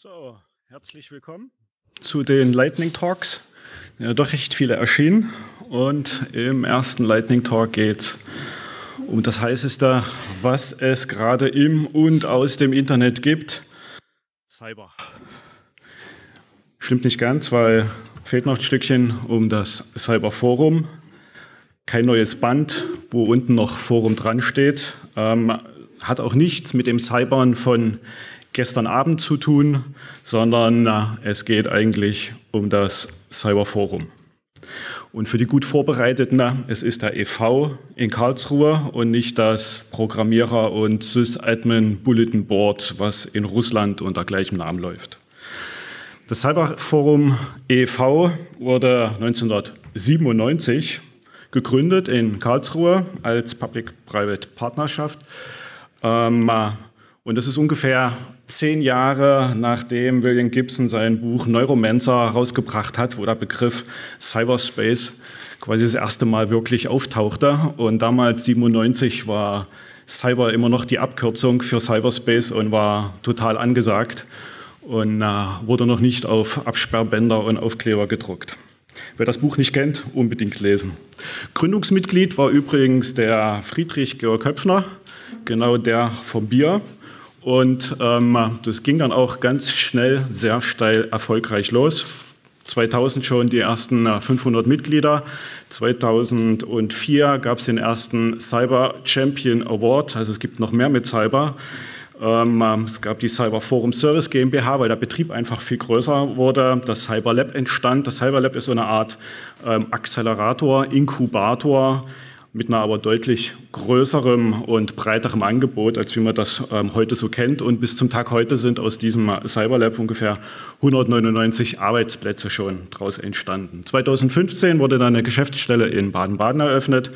So, herzlich willkommen zu den Lightning Talks. Ja, doch recht viele erschienen. Und im ersten Lightning Talk geht es um das Heißeste, was es gerade im und aus dem Internet gibt. Cyber. Stimmt nicht ganz, weil fehlt noch ein Stückchen um das Cyber Forum. Kein neues Band, wo unten noch Forum dran steht. Ähm, hat auch nichts mit dem Cybern von gestern Abend zu tun, sondern na, es geht eigentlich um das Cyberforum. Und für die gut Vorbereiteten, es ist der EV in Karlsruhe und nicht das Programmierer- und Sysadmin Bulletin Board, was in Russland unter gleichem Namen läuft. Das Cyberforum EV wurde 1997 gegründet in Karlsruhe als Public-Private Partnerschaft. Ähm, und das ist ungefähr zehn Jahre nachdem William Gibson sein Buch Neuromancer rausgebracht hat, wo der Begriff Cyberspace quasi das erste Mal wirklich auftauchte. Und damals, 97, war Cyber immer noch die Abkürzung für Cyberspace und war total angesagt und äh, wurde noch nicht auf Absperrbänder und Aufkleber gedruckt. Wer das Buch nicht kennt, unbedingt lesen. Gründungsmitglied war übrigens der Friedrich Georg Köpfner, genau der vom Bier. Und ähm, das ging dann auch ganz schnell, sehr steil erfolgreich los. 2000 schon die ersten 500 äh, Mitglieder. 2004 gab es den ersten Cyber Champion Award. Also es gibt noch mehr mit Cyber. Ähm, es gab die Cyber Forum Service GmbH, weil der Betrieb einfach viel größer wurde. Das Cyber Lab entstand. Das Cyber Lab ist so eine Art ähm, Accelerator, Inkubator mit einer aber deutlich größerem und breiterem Angebot, als wie man das ähm, heute so kennt. Und bis zum Tag heute sind aus diesem Cyberlab ungefähr 199 Arbeitsplätze schon daraus entstanden. 2015 wurde dann eine Geschäftsstelle in Baden-Baden eröffnet.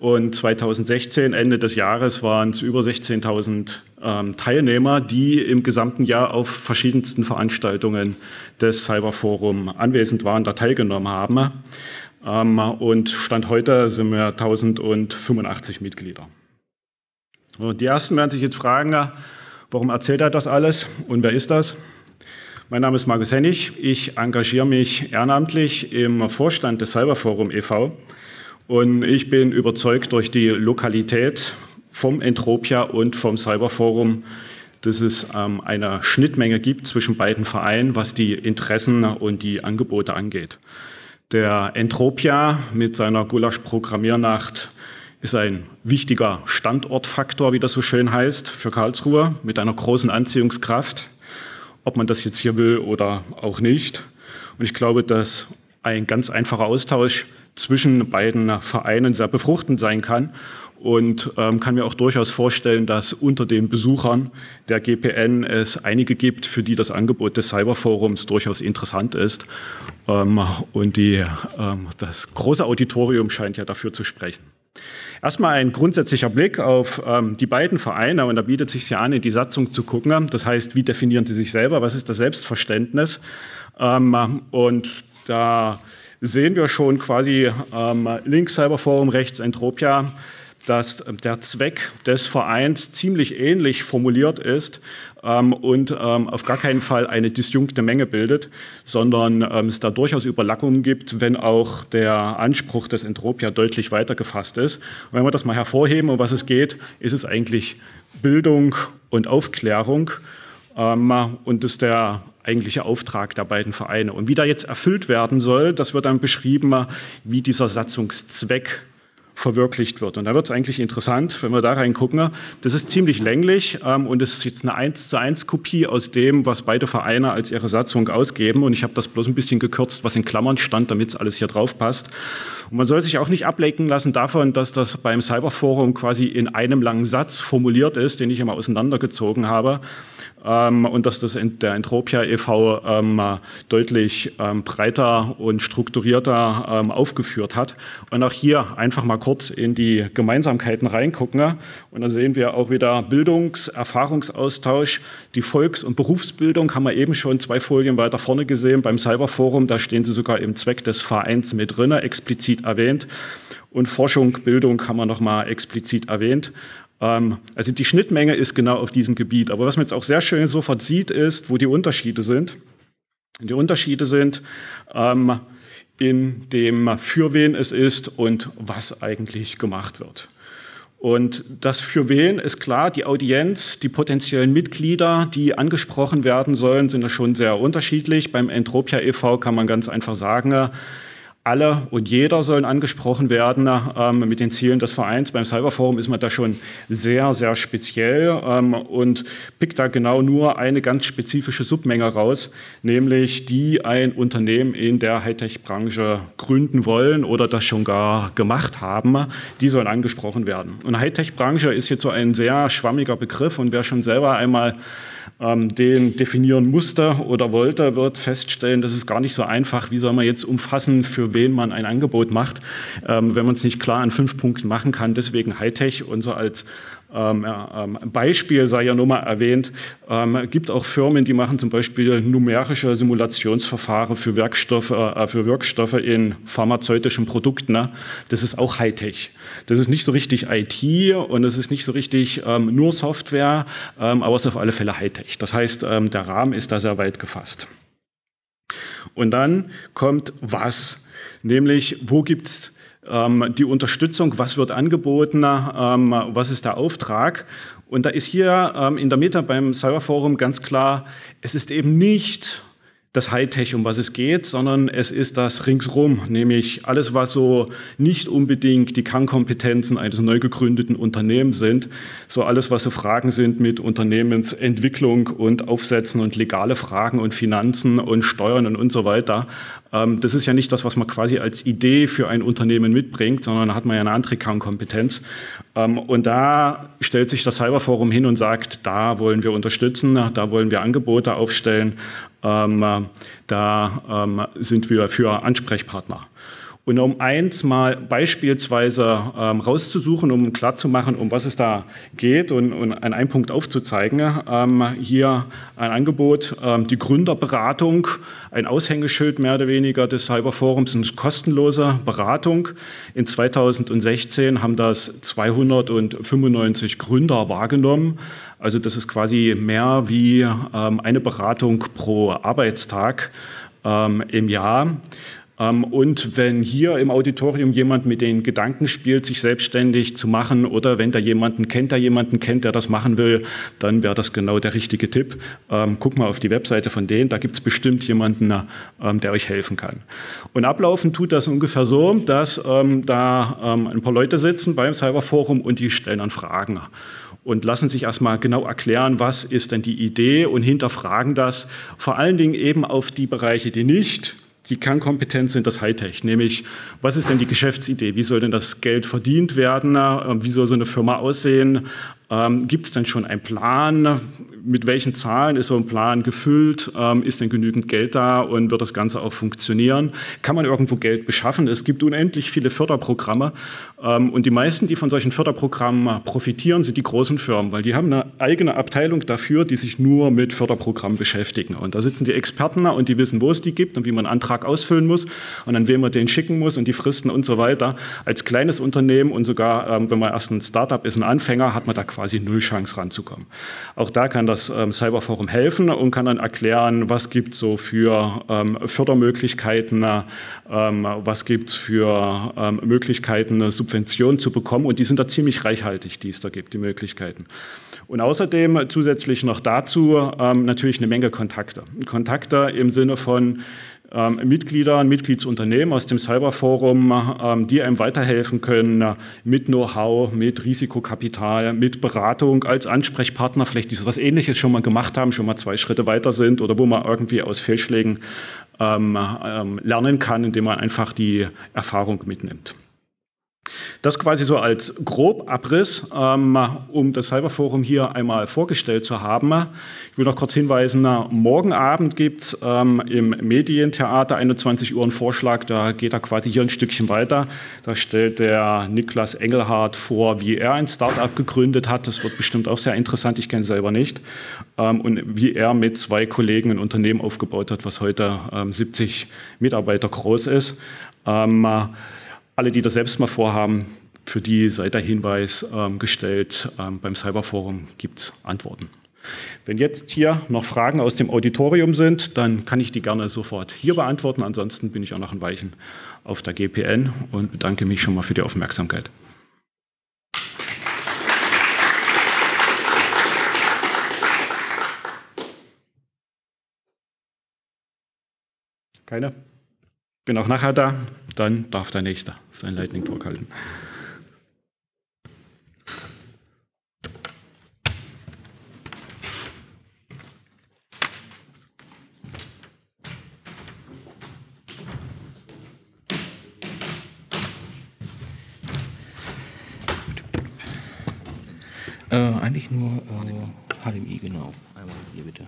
Und 2016, Ende des Jahres, waren es über 16.000 ähm, Teilnehmer, die im gesamten Jahr auf verschiedensten Veranstaltungen des Cyberforum anwesend waren, da teilgenommen haben. Ähm, und Stand heute sind wir 1085 Mitglieder. Und die ersten werden sich jetzt fragen, warum erzählt er das alles und wer ist das? Mein Name ist Markus Hennig. Ich engagiere mich ehrenamtlich im Vorstand des Cyberforum e.V. Und ich bin überzeugt durch die Lokalität vom Entropia und vom Cyberforum, dass es ähm, eine Schnittmenge gibt zwischen beiden Vereinen, was die Interessen und die Angebote angeht. Der Entropia mit seiner Gulasch-Programmiernacht ist ein wichtiger Standortfaktor, wie das so schön heißt, für Karlsruhe mit einer großen Anziehungskraft, ob man das jetzt hier will oder auch nicht. Und ich glaube, dass ein ganz einfacher Austausch zwischen beiden Vereinen sehr befruchtend sein kann und ähm, kann mir auch durchaus vorstellen, dass unter den Besuchern der GPN es einige gibt, für die das Angebot des Cyberforums durchaus interessant ist. Ähm, und die, ähm, das große Auditorium scheint ja dafür zu sprechen. Erstmal ein grundsätzlicher Blick auf ähm, die beiden Vereine und da bietet sich ja an, in die Satzung zu gucken. Das heißt, wie definieren sie sich selber? Was ist das Selbstverständnis? Ähm, und da sehen wir schon quasi ähm, links Cyberforum, rechts Entropia, dass der Zweck des Vereins ziemlich ähnlich formuliert ist ähm, und ähm, auf gar keinen Fall eine disjunkte Menge bildet, sondern ähm, es da durchaus Überlappungen gibt, wenn auch der Anspruch des Entropia deutlich weiter gefasst ist. Und wenn wir das mal hervorheben, um was es geht, ist es eigentlich Bildung und Aufklärung. Ähm, und ist der eigentliche Auftrag der beiden Vereine. Und wie da jetzt erfüllt werden soll, das wird dann beschrieben, wie dieser Satzungszweck verwirklicht wird. Und da wird es eigentlich interessant, wenn wir da reingucken. Das ist ziemlich länglich ähm, und es ist jetzt eine 1 zu 1 Kopie aus dem, was beide Vereine als ihre Satzung ausgeben. Und ich habe das bloß ein bisschen gekürzt, was in Klammern stand, damit es alles hier drauf passt. Und man soll sich auch nicht ablenken lassen davon, dass das beim Cyberforum quasi in einem langen Satz formuliert ist, den ich immer auseinandergezogen habe ähm, und dass das in der Entropia e.V. Ähm, deutlich ähm, breiter und strukturierter ähm, aufgeführt hat. Und auch hier einfach mal kurz in die Gemeinsamkeiten reingucken. Und da sehen wir auch wieder Bildungs-, Erfahrungsaustausch. Die Volks- und Berufsbildung haben wir eben schon zwei Folien weiter vorne gesehen beim Cyberforum. Da stehen sie sogar im Zweck des Vereins mit drin, explizit erwähnt. Und Forschung, Bildung haben wir nochmal explizit erwähnt. Ähm, also die Schnittmenge ist genau auf diesem Gebiet. Aber was man jetzt auch sehr schön sofort sieht, ist, wo die Unterschiede sind. Die Unterschiede sind ähm, in dem, für wen es ist und was eigentlich gemacht wird. Und das für wen ist klar, die Audienz, die potenziellen Mitglieder, die angesprochen werden sollen, sind ja schon sehr unterschiedlich. Beim Entropia e.V. kann man ganz einfach sagen, alle und jeder sollen angesprochen werden ähm, mit den Zielen des Vereins. Beim Cyberforum ist man da schon sehr, sehr speziell ähm, und pickt da genau nur eine ganz spezifische Submenge raus, nämlich die ein Unternehmen in der Hightech-Branche gründen wollen oder das schon gar gemacht haben. Die sollen angesprochen werden. Und Hightech-Branche ist jetzt so ein sehr schwammiger Begriff und wer schon selber einmal den definieren musste oder wollte, wird feststellen, das ist gar nicht so einfach. Wie soll man jetzt umfassen, für wen man ein Angebot macht, ähm, wenn man es nicht klar an fünf Punkten machen kann. Deswegen Hightech und so als ähm, ähm, Beispiel sei ja nur mal erwähnt, ähm, gibt auch Firmen, die machen zum Beispiel numerische Simulationsverfahren für Werkstoffe, äh, für Wirkstoffe in pharmazeutischen Produkten. Ne? Das ist auch Hightech. Das ist nicht so richtig IT und es ist nicht so richtig ähm, nur Software, ähm, aber es ist auf alle Fälle Hightech. Das heißt, ähm, der Rahmen ist da sehr weit gefasst. Und dann kommt was, nämlich wo gibt es die Unterstützung, was wird angeboten, ähm, was ist der Auftrag. Und da ist hier ähm, in der Mitte beim Cyberforum ganz klar, es ist eben nicht das Hightech, um was es geht, sondern es ist das ringsrum, nämlich alles, was so nicht unbedingt die Kernkompetenzen eines neu gegründeten Unternehmens sind, so alles, was so Fragen sind mit Unternehmensentwicklung und Aufsetzen und legale Fragen und Finanzen und Steuern und, und so weiter. Ähm, das ist ja nicht das, was man quasi als Idee für ein Unternehmen mitbringt, sondern da hat man ja eine andere Kernkompetenz. Ähm, und da stellt sich das Cyberforum hin und sagt, da wollen wir unterstützen, da wollen wir Angebote aufstellen ähm, da ähm, sind wir für Ansprechpartner. Und um eins mal beispielsweise ähm, rauszusuchen, um klarzumachen, um was es da geht und, und an einem Punkt aufzuzeigen, ähm, hier ein Angebot, ähm, die Gründerberatung, ein Aushängeschild mehr oder weniger des Cyberforums, eine kostenlose Beratung. In 2016 haben das 295 Gründer wahrgenommen. Also das ist quasi mehr wie ähm, eine Beratung pro Arbeitstag ähm, im Jahr. Ähm, und wenn hier im Auditorium jemand mit den Gedanken spielt, sich selbstständig zu machen oder wenn da jemanden kennt, der jemanden kennt, der das machen will, dann wäre das genau der richtige Tipp. Ähm, guck mal auf die Webseite von denen, da gibt es bestimmt jemanden, ähm, der euch helfen kann. Und ablaufen tut das ungefähr so, dass da ein paar Leute sitzen beim Cyberforum und die stellen dann Fragen und lassen sich erstmal genau erklären, was ist denn die Idee und hinterfragen das vor allen Dingen eben auf die Bereiche, die nicht die Kernkompetenz sind das Hightech, nämlich was ist denn die Geschäftsidee? Wie soll denn das Geld verdient werden? Wie soll so eine Firma aussehen? Ähm, Gibt es denn schon einen Plan? Mit welchen Zahlen ist so ein Plan gefüllt? Ähm, ist denn genügend Geld da und wird das Ganze auch funktionieren? Kann man irgendwo Geld beschaffen? Es gibt unendlich viele Förderprogramme ähm, und die meisten, die von solchen Förderprogrammen profitieren, sind die großen Firmen, weil die haben eine eigene Abteilung dafür, die sich nur mit Förderprogrammen beschäftigen. Und da sitzen die Experten und die wissen, wo es die gibt und wie man einen Antrag ausfüllen muss und an wen man den schicken muss und die Fristen und so weiter. Als kleines Unternehmen und sogar, ähm, wenn man erst ein Startup ist, ein Anfänger, hat man da quasi null Chance ranzukommen. Auch da kann das ähm, Cyberforum helfen und kann dann erklären, was gibt es so für ähm, Fördermöglichkeiten, ähm, was gibt es für ähm, Möglichkeiten, Subventionen zu bekommen. Und die sind da ziemlich reichhaltig, die es da gibt, die Möglichkeiten. Und außerdem zusätzlich noch dazu ähm, natürlich eine Menge Kontakte. Kontakte im Sinne von, ähm, Mitglieder, ein Mitgliedsunternehmen aus dem Cyberforum, ähm, die einem weiterhelfen können äh, mit Know-how, mit Risikokapital, mit Beratung als Ansprechpartner, vielleicht die so was Ähnliches schon mal gemacht haben, schon mal zwei Schritte weiter sind oder wo man irgendwie aus Fehlschlägen ähm, ähm lernen kann, indem man einfach die Erfahrung mitnimmt. Das quasi so als Grobabriss, ähm, um das Cyberforum hier einmal vorgestellt zu haben. Ich will noch kurz hinweisen, morgen Abend gibt es ähm, im Medientheater 21 Uhr einen Vorschlag, da geht er quasi hier ein Stückchen weiter. Da stellt der Niklas Engelhardt vor, wie er ein Startup gegründet hat. Das wird bestimmt auch sehr interessant, ich kenne selber nicht. Ähm, und wie er mit zwei Kollegen ein Unternehmen aufgebaut hat, was heute 70 Mitarbeiter groß ist. Alle, die das selbst mal vorhaben, für die sei der Hinweis ähm, gestellt, ähm, beim Cyberforum gibt es Antworten. Wenn jetzt hier noch Fragen aus dem Auditorium sind, dann kann ich die gerne sofort hier beantworten. Ansonsten bin ich auch noch ein Weichen auf der GPN und bedanke mich schon mal für die Aufmerksamkeit. Keine? Bin auch nachher da. Dann darf der Nächste sein Lightning Talk halten. Äh, eigentlich nur äh, HDMI, genau. Einmal hier bitte.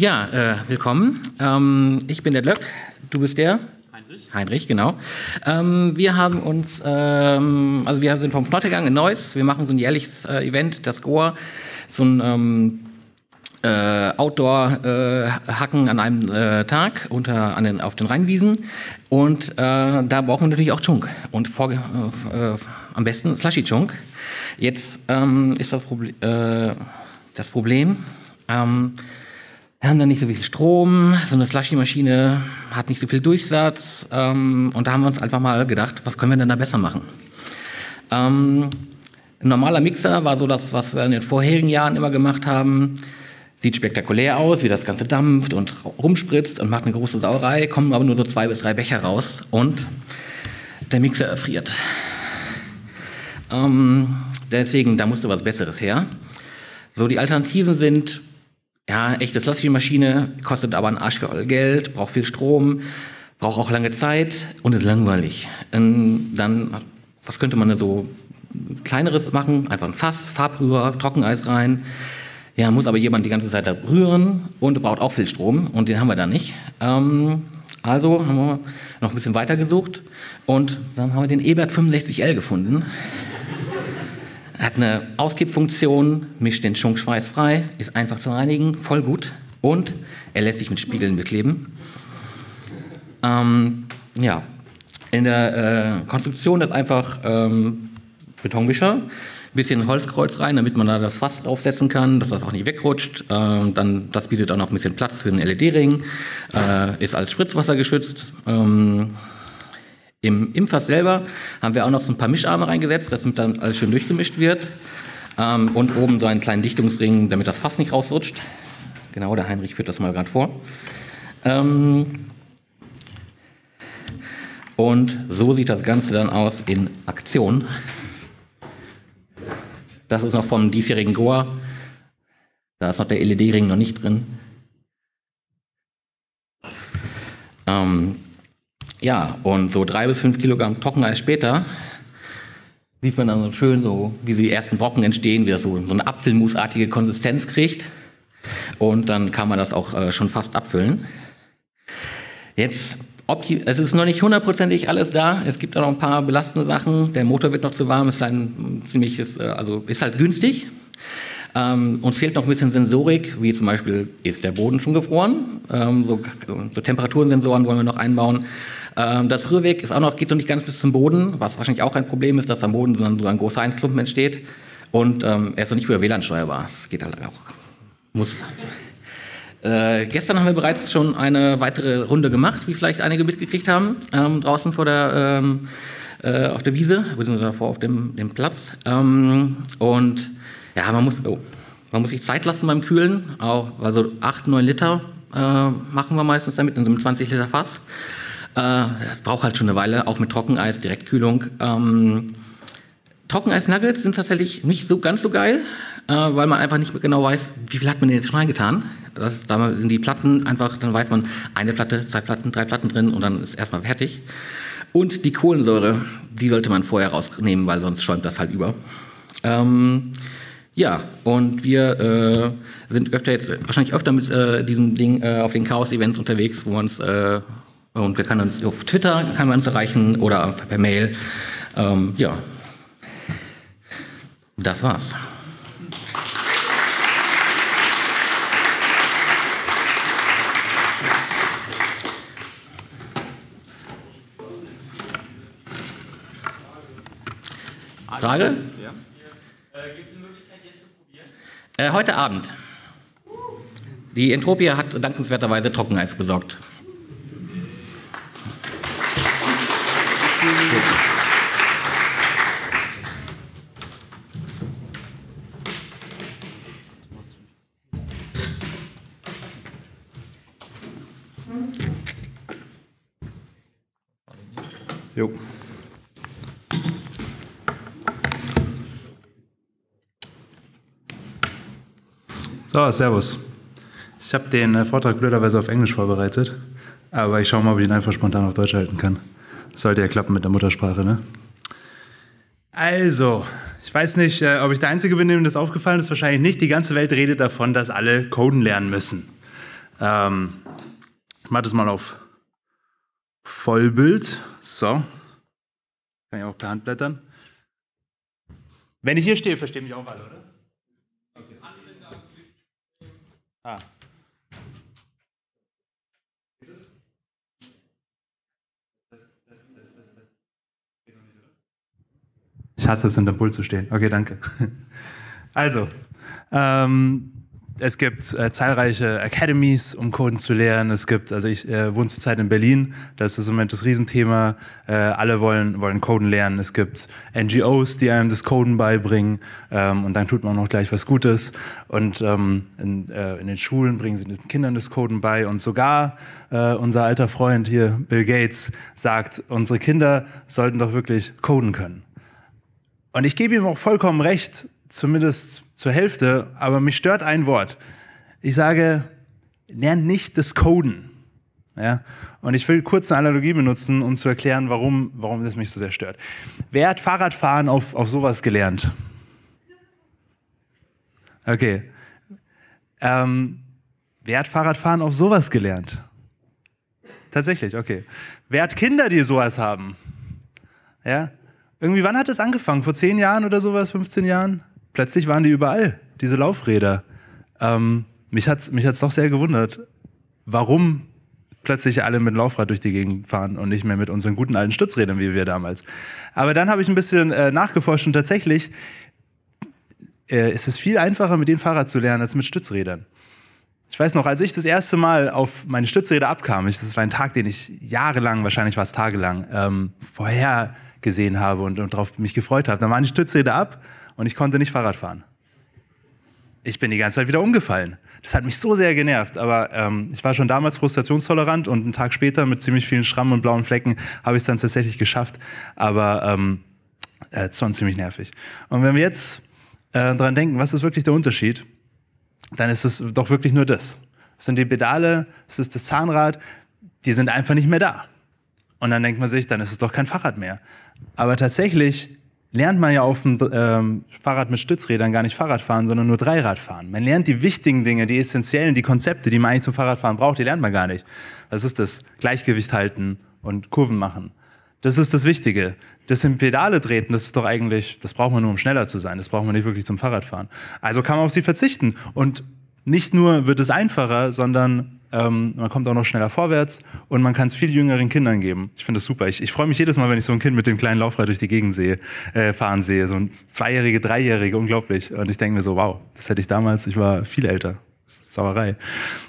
Ja, äh, willkommen. Ähm, ich bin der Löck, du bist der? Heinrich. Heinrich, genau. Ähm, wir haben uns, ähm, also wir sind vom Schnottegang in Neuss. Wir machen so ein jährliches äh, Event, das Goa, so ein ähm, äh, Outdoor-Hacken äh, an einem äh, Tag unter, an den, auf den Rheinwiesen. Und äh, da brauchen wir natürlich auch Chunk. Und vor, äh, am besten Slushy Chunk. Jetzt ähm, ist das, Proble das Problem, ähm, haben da nicht so viel Strom, so eine Slushy-Maschine hat nicht so viel Durchsatz ähm, und da haben wir uns einfach mal gedacht, was können wir denn da besser machen? Ähm, ein normaler Mixer war so das, was wir in den vorherigen Jahren immer gemacht haben. Sieht spektakulär aus, wie das Ganze dampft und rumspritzt und macht eine große Sauerei, kommen aber nur so zwei bis drei Becher raus und der Mixer erfriert. Ähm, deswegen, da musste was Besseres her. So, die Alternativen sind ja, echte Slushy-Maschine kostet aber einen Arsch für all Geld, braucht viel Strom, braucht auch lange Zeit und ist langweilig. Ähm, dann, was könnte man da so kleineres machen? Einfach ein Fass, Farbrührer, Trockeneis rein. Ja, muss aber jemand die ganze Zeit da rühren und braucht auch viel Strom und den haben wir da nicht. Ähm, also haben wir noch ein bisschen weiter gesucht und dann haben wir den Ebert 65L gefunden. Hat eine Auskippfunktion, mischt den Schunkschweiß frei, ist einfach zu reinigen, voll gut. Und er lässt sich mit Spiegeln bekleben. Ähm, ja, in der äh, Konstruktion ist einfach ähm, Betonmischer, bisschen Holzkreuz rein, damit man da das Fass draufsetzen kann, dass das auch nicht wegrutscht. Ähm, dann, das bietet auch noch ein bisschen Platz für einen LED-Ring, äh, ist als Spritzwasser geschützt. Ähm, im Impfass selber haben wir auch noch so ein paar Mischarme reingesetzt, dass dann alles schön durchgemischt wird. Ähm, und oben so einen kleinen Dichtungsring, damit das Fass nicht rausrutscht. Genau, der Heinrich führt das mal gerade vor. Ähm, und so sieht das Ganze dann aus in Aktion. Das ist noch vom diesjährigen Goa. Da ist noch der LED-Ring noch nicht drin. Ähm, ja, und so drei bis fünf Kilogramm Trockeneis später sieht man dann so schön, so, wie die ersten Brocken entstehen, wie das so, so eine Apfelmusartige Konsistenz kriegt. Und dann kann man das auch äh, schon fast abfüllen. Jetzt, es ist noch nicht hundertprozentig alles da. Es gibt auch noch ein paar belastende Sachen. Der Motor wird noch zu warm, ist ein ziemliches, äh, also ist halt günstig. Ähm, uns fehlt noch ein bisschen Sensorik, wie zum Beispiel, ist der Boden schon gefroren? Ähm, so, so Temperaturensensoren wollen wir noch einbauen. Ähm, das Rührweg ist auch noch, geht noch nicht ganz bis zum Boden, was wahrscheinlich auch ein Problem ist, dass am Boden so ein, großer Einsklumpen entsteht. Und ähm, er ist noch nicht über WLAN steuerbar. Das geht halt auch. Muss. Äh, gestern haben wir bereits schon eine weitere Runde gemacht, wie vielleicht einige mitgekriegt haben, ähm, draußen vor der, ähm, äh, auf der Wiese, beziehungsweise davor auf dem, dem Platz. Ähm, und ja, man muss, oh, man muss sich Zeit lassen beim Kühlen, auch, also 8, 9 Liter äh, machen wir meistens damit in so einem 20 Liter Fass. Äh, braucht halt schon eine Weile, auch mit Trockeneis, Direktkühlung. Ähm, Trockeneis-Nuggets sind tatsächlich nicht so ganz so geil, äh, weil man einfach nicht genau weiß, wie viel hat man denn jetzt schon reingetan. Das, da sind die Platten einfach, dann weiß man, eine Platte, zwei Platten, drei Platten drin und dann ist erstmal fertig. Und die Kohlensäure, die sollte man vorher rausnehmen, weil sonst schäumt das halt über. Ähm, ja, und wir äh, sind öfter jetzt, wahrscheinlich öfter mit äh, diesem Ding äh, auf den Chaos-Events unterwegs, wo man uns, äh, und wir können uns auf Twitter kann man uns erreichen oder per Mail. Ähm, ja, das war's. Frage? Gibt es eine Möglichkeit, jetzt zu probieren? Heute Abend. Die Entropia hat dankenswerterweise Trockeneis besorgt. Jo. So, servus. Ich habe den äh, Vortrag blöderweise auf Englisch vorbereitet, aber ich schaue mal, ob ich ihn einfach spontan auf Deutsch halten kann. Das sollte ja klappen mit der Muttersprache, ne? Also, ich weiß nicht, äh, ob ich der Einzige bin, dem das aufgefallen ist. Wahrscheinlich nicht. Die ganze Welt redet davon, dass alle coden lernen müssen. Ähm, ich mache das mal auf Vollbild. So. Kann ich auch per Hand blättern. Wenn ich hier stehe, verstehen mich auch alle, oder? Ah. Ich hasse es, in der Bull zu stehen. Okay, danke. Also, ähm, es gibt äh, zahlreiche Academies, um Coden zu lernen. Es gibt, also ich äh, wohne zurzeit in Berlin, das ist im Moment das Riesenthema. Äh, alle wollen, wollen Coden lernen. Es gibt NGOs, die einem das Coden beibringen ähm, und dann tut man auch noch gleich was Gutes. Und ähm, in, äh, in den Schulen bringen sie den Kindern das Coden bei und sogar äh, unser alter Freund hier, Bill Gates, sagt, unsere Kinder sollten doch wirklich coden können. Und ich gebe ihm auch vollkommen recht, zumindest zur Hälfte, aber mich stört ein Wort. Ich sage, lernt nicht das Coden. Ja? Und ich will kurz eine Analogie benutzen, um zu erklären, warum, warum das mich so sehr stört. Wer hat Fahrradfahren auf, auf sowas gelernt? Okay. Ähm, wer hat Fahrradfahren auf sowas gelernt? Tatsächlich, okay. Wer hat Kinder, die sowas haben? Ja? Irgendwie, wann hat es angefangen? Vor zehn Jahren oder sowas, 15 Jahren? Plötzlich waren die überall, diese Laufräder. Ähm, mich hat es mich hat's doch sehr gewundert, warum plötzlich alle mit dem Laufrad durch die Gegend fahren und nicht mehr mit unseren guten alten Stützrädern wie wir damals. Aber dann habe ich ein bisschen äh, nachgeforscht und tatsächlich äh, ist es viel einfacher, mit dem Fahrrad zu lernen, als mit Stützrädern. Ich weiß noch, als ich das erste Mal auf meine Stützräder abkam, ich, das war ein Tag, den ich jahrelang, wahrscheinlich war es tagelang, ähm, vorher gesehen habe und, und darauf mich gefreut habe. Dann waren die Stützräder ab und ich konnte nicht Fahrrad fahren. Ich bin die ganze Zeit wieder umgefallen. Das hat mich so sehr genervt, aber ähm, ich war schon damals frustrationstolerant und einen Tag später mit ziemlich vielen Schrammen und blauen Flecken habe ich es dann tatsächlich geschafft. Aber ähm, äh, es war ziemlich nervig. Und wenn wir jetzt äh, dran denken, was ist wirklich der Unterschied, dann ist es doch wirklich nur das. Es sind die Pedale, es ist das Zahnrad, die sind einfach nicht mehr da. Und dann denkt man sich, dann ist es doch kein Fahrrad mehr. Aber tatsächlich lernt man ja auf dem ähm, Fahrrad mit Stützrädern gar nicht Fahrradfahren, sondern nur Dreiradfahren. Man lernt die wichtigen Dinge, die essentiellen, die Konzepte, die man eigentlich zum Fahrradfahren braucht, die lernt man gar nicht. Das ist das Gleichgewicht halten und Kurven machen. Das ist das Wichtige. Das sind Pedale treten, das ist doch eigentlich, das braucht man nur, um schneller zu sein. Das braucht man nicht wirklich zum Fahrradfahren. Also kann man auf sie verzichten. Und nicht nur wird es einfacher, sondern ähm, man kommt auch noch schneller vorwärts und man kann es viel jüngeren Kindern geben. Ich finde das super. Ich, ich freue mich jedes Mal, wenn ich so ein Kind mit dem kleinen Laufrad durch die Gegend sehe, äh, fahren sehe. So ein Zweijährige, Dreijährige, unglaublich. Und ich denke mir so, wow, das hätte ich damals, ich war viel älter. Sauerei.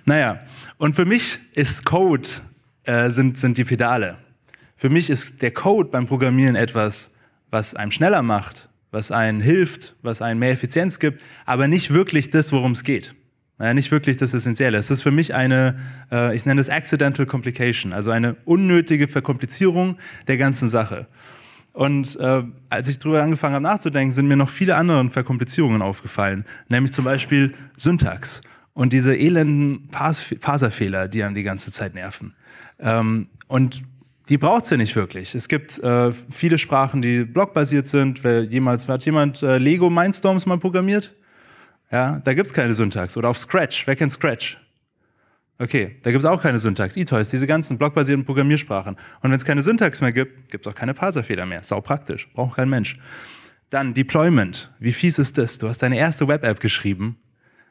Naja, und für mich ist Code, äh, sind, sind die Pedale. Für mich ist der Code beim Programmieren etwas, was einem schneller macht, was einen hilft, was einen mehr Effizienz gibt, aber nicht wirklich das, worum es geht. Naja, nicht wirklich das Essentielle. Es ist für mich eine, äh, ich nenne es Accidental Complication, also eine unnötige Verkomplizierung der ganzen Sache. Und äh, als ich darüber angefangen habe nachzudenken, sind mir noch viele andere Verkomplizierungen aufgefallen, nämlich zum Beispiel Syntax und diese elenden Parserfehler, die einem die ganze Zeit nerven. Ähm, und die braucht sie nicht wirklich. Es gibt äh, viele Sprachen, die blockbasiert sind. Wer jemals, hat jemand äh, Lego Mindstorms mal programmiert? Ja, da gibt's keine Syntax. Oder auf Scratch. Wer kennt Scratch? Okay, da gibt's auch keine Syntax. eToys, diese ganzen blockbasierten Programmiersprachen. Und wenn es keine Syntax mehr gibt, gibt's auch keine Parserfehler mehr. Sau praktisch. Braucht kein Mensch. Dann Deployment. Wie fies ist das? Du hast deine erste Web-App geschrieben,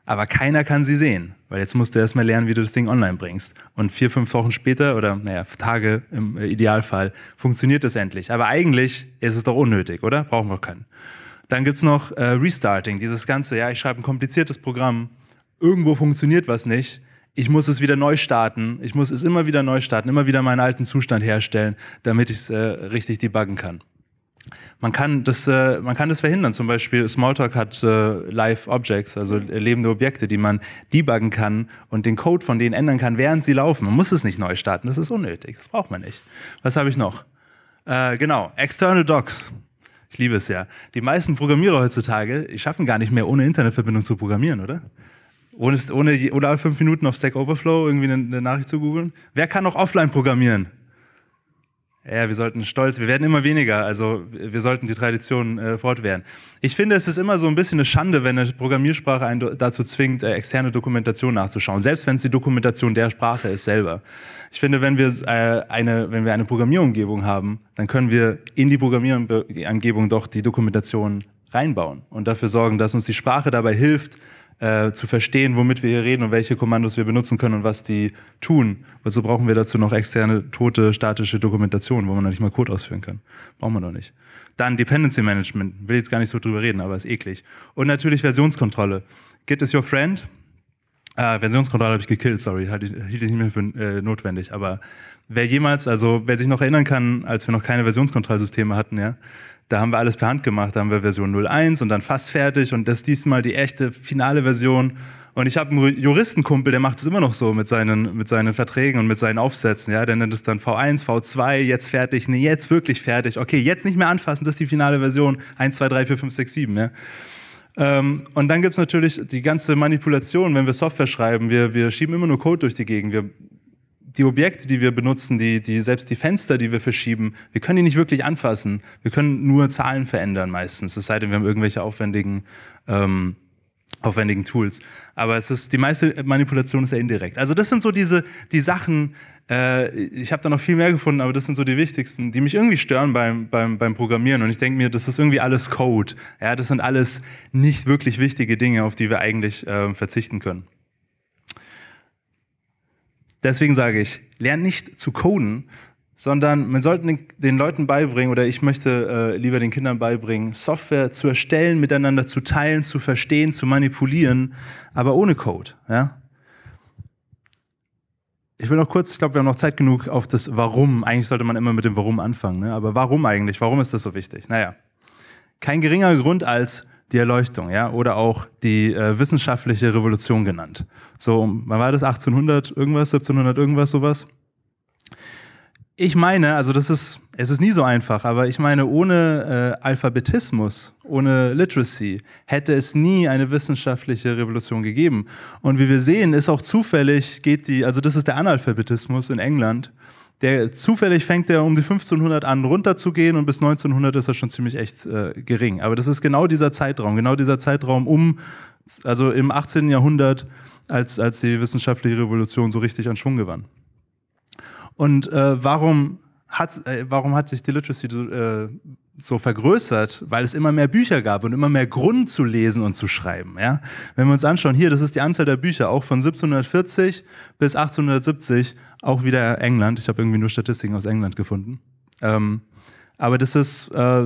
aber keiner kann sie sehen, weil jetzt musst du erstmal lernen, wie du das Ding online bringst. Und vier, fünf Wochen später oder naja, Tage im Idealfall funktioniert das endlich. Aber eigentlich ist es doch unnötig, oder? Brauchen wir keinen. Dann gibt's noch äh, Restarting, dieses Ganze, ja, ich schreibe ein kompliziertes Programm, irgendwo funktioniert was nicht, ich muss es wieder neu starten, ich muss es immer wieder neu starten, immer wieder meinen alten Zustand herstellen, damit ich es äh, richtig debuggen kann. Man kann das, äh, man kann das verhindern. Zum Beispiel Smalltalk hat äh, Live Objects, also lebende Objekte, die man debuggen kann und den Code von denen ändern kann, während sie laufen. Man muss es nicht neu starten. Das ist unnötig. Das braucht man nicht. Was habe ich noch? Äh, genau, External Docs. Ich liebe es ja. Die meisten Programmierer heutzutage, schaffen gar nicht mehr ohne Internetverbindung zu programmieren, oder? Ohne, ohne oder fünf Minuten auf Stack Overflow irgendwie eine, eine Nachricht zu googeln. Wer kann noch offline programmieren? Ja, wir sollten stolz, wir werden immer weniger, also wir sollten die Tradition äh, fortwähren. Ich finde, es ist immer so ein bisschen eine Schande, wenn eine Programmiersprache einen dazu zwingt, äh, externe Dokumentation nachzuschauen, selbst wenn es die Dokumentation der Sprache ist selber. Ich finde, wenn wir äh, eine, wenn wir eine Programmierumgebung haben, dann können wir in die Programmierumgebung doch die Dokumentation reinbauen und dafür sorgen, dass uns die Sprache dabei hilft, äh, zu verstehen, womit wir hier reden und welche Kommandos wir benutzen können und was die tun. Und so brauchen wir dazu noch externe, tote, statische Dokumentation, wo man noch nicht mal Code ausführen kann. Brauchen wir noch nicht. Dann Dependency Management. Will jetzt gar nicht so drüber reden, aber ist eklig. Und natürlich Versionskontrolle. Git is your friend. Äh, Versionskontrolle habe ich gekillt, sorry, hielt ich, hielt ich nicht mehr für äh, notwendig. Aber wer jemals, also wer sich noch erinnern kann, als wir noch keine Versionskontrollsysteme hatten, ja, da haben wir alles per Hand gemacht. Da haben wir Version 01 und dann fast fertig und das ist diesmal die echte finale Version. Und ich habe einen Juristenkumpel, der macht es immer noch so mit seinen, mit seinen Verträgen und mit seinen Aufsätzen. Ja, der nennt es dann V1, V2, jetzt fertig, nee, jetzt wirklich fertig. Okay, jetzt nicht mehr anfassen, das ist die finale Version. 1, 2, 3, 4, 5, 6, 7. Ja. Ähm, und dann gibt's natürlich die ganze Manipulation, wenn wir Software schreiben. Wir, wir schieben immer nur Code durch die Gegend. Wir die Objekte, die wir benutzen, die, die, selbst die Fenster, die wir verschieben, wir können die nicht wirklich anfassen. Wir können nur Zahlen verändern meistens, es sei denn, wir haben irgendwelche aufwendigen, ähm, aufwendigen Tools. Aber es ist, die meiste Manipulation ist ja indirekt. Also das sind so diese, die Sachen, äh, ich habe da noch viel mehr gefunden, aber das sind so die wichtigsten, die mich irgendwie stören beim, beim, beim Programmieren. Und ich denke mir, das ist irgendwie alles Code. Ja, das sind alles nicht wirklich wichtige Dinge, auf die wir eigentlich äh, verzichten können. Deswegen sage ich, lern nicht zu coden, sondern man sollte den, den Leuten beibringen, oder ich möchte äh, lieber den Kindern beibringen, Software zu erstellen, miteinander zu teilen, zu verstehen, zu manipulieren, aber ohne Code. Ja? Ich will noch kurz, ich glaube, wir haben noch Zeit genug auf das Warum. Eigentlich sollte man immer mit dem Warum anfangen. Ne? Aber warum eigentlich? Warum ist das so wichtig? Naja, kein geringer Grund als die Erleuchtung, ja, oder auch die äh, wissenschaftliche Revolution genannt. So, wann war das? 1800 irgendwas, 1700 irgendwas, sowas? Ich meine, also das ist, es ist nie so einfach, aber ich meine, ohne äh, Alphabetismus, ohne Literacy hätte es nie eine wissenschaftliche Revolution gegeben. Und wie wir sehen, ist auch zufällig, geht die, also das ist der Analphabetismus in England, der zufällig fängt er um die 1500 an runterzugehen und bis 1900 ist er schon ziemlich echt äh, gering. Aber das ist genau dieser Zeitraum, genau dieser Zeitraum um, also im 18. Jahrhundert, als, als die wissenschaftliche Revolution so richtig an Schwung gewann. Und äh, warum, hat, äh, warum hat sich die Literacy äh, so vergrößert, weil es immer mehr Bücher gab und immer mehr Grund zu lesen und zu schreiben. Ja? Wenn wir uns anschauen, hier, das ist die Anzahl der Bücher, auch von 1740 bis 1870 auch wieder England. Ich habe irgendwie nur Statistiken aus England gefunden. Ähm, aber das ist, äh,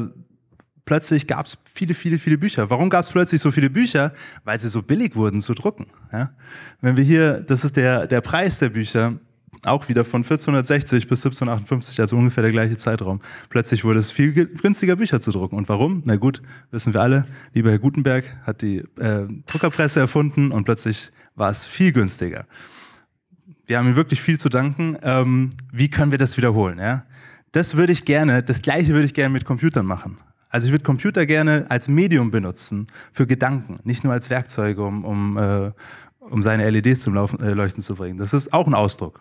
plötzlich gab es viele, viele, viele Bücher. Warum gab es plötzlich so viele Bücher? Weil sie so billig wurden zu drucken. Ja? Wenn wir hier, das ist der, der Preis der Bücher, auch wieder von 1460 bis 1758, also ungefähr der gleiche Zeitraum. Plötzlich wurde es viel günstiger, Bücher zu drucken. Und warum? Na gut, wissen wir alle. Lieber Herr Gutenberg hat die äh, Druckerpresse erfunden und plötzlich war es viel günstiger wir haben ihm wirklich viel zu danken. Ähm, wie können wir das wiederholen? Ja? Das würde ich gerne, das gleiche würde ich gerne mit Computern machen. Also ich würde Computer gerne als Medium benutzen für Gedanken, nicht nur als Werkzeuge, um, um, äh, um seine LEDs zum Laufen, äh, Leuchten zu bringen. Das ist auch ein Ausdruck.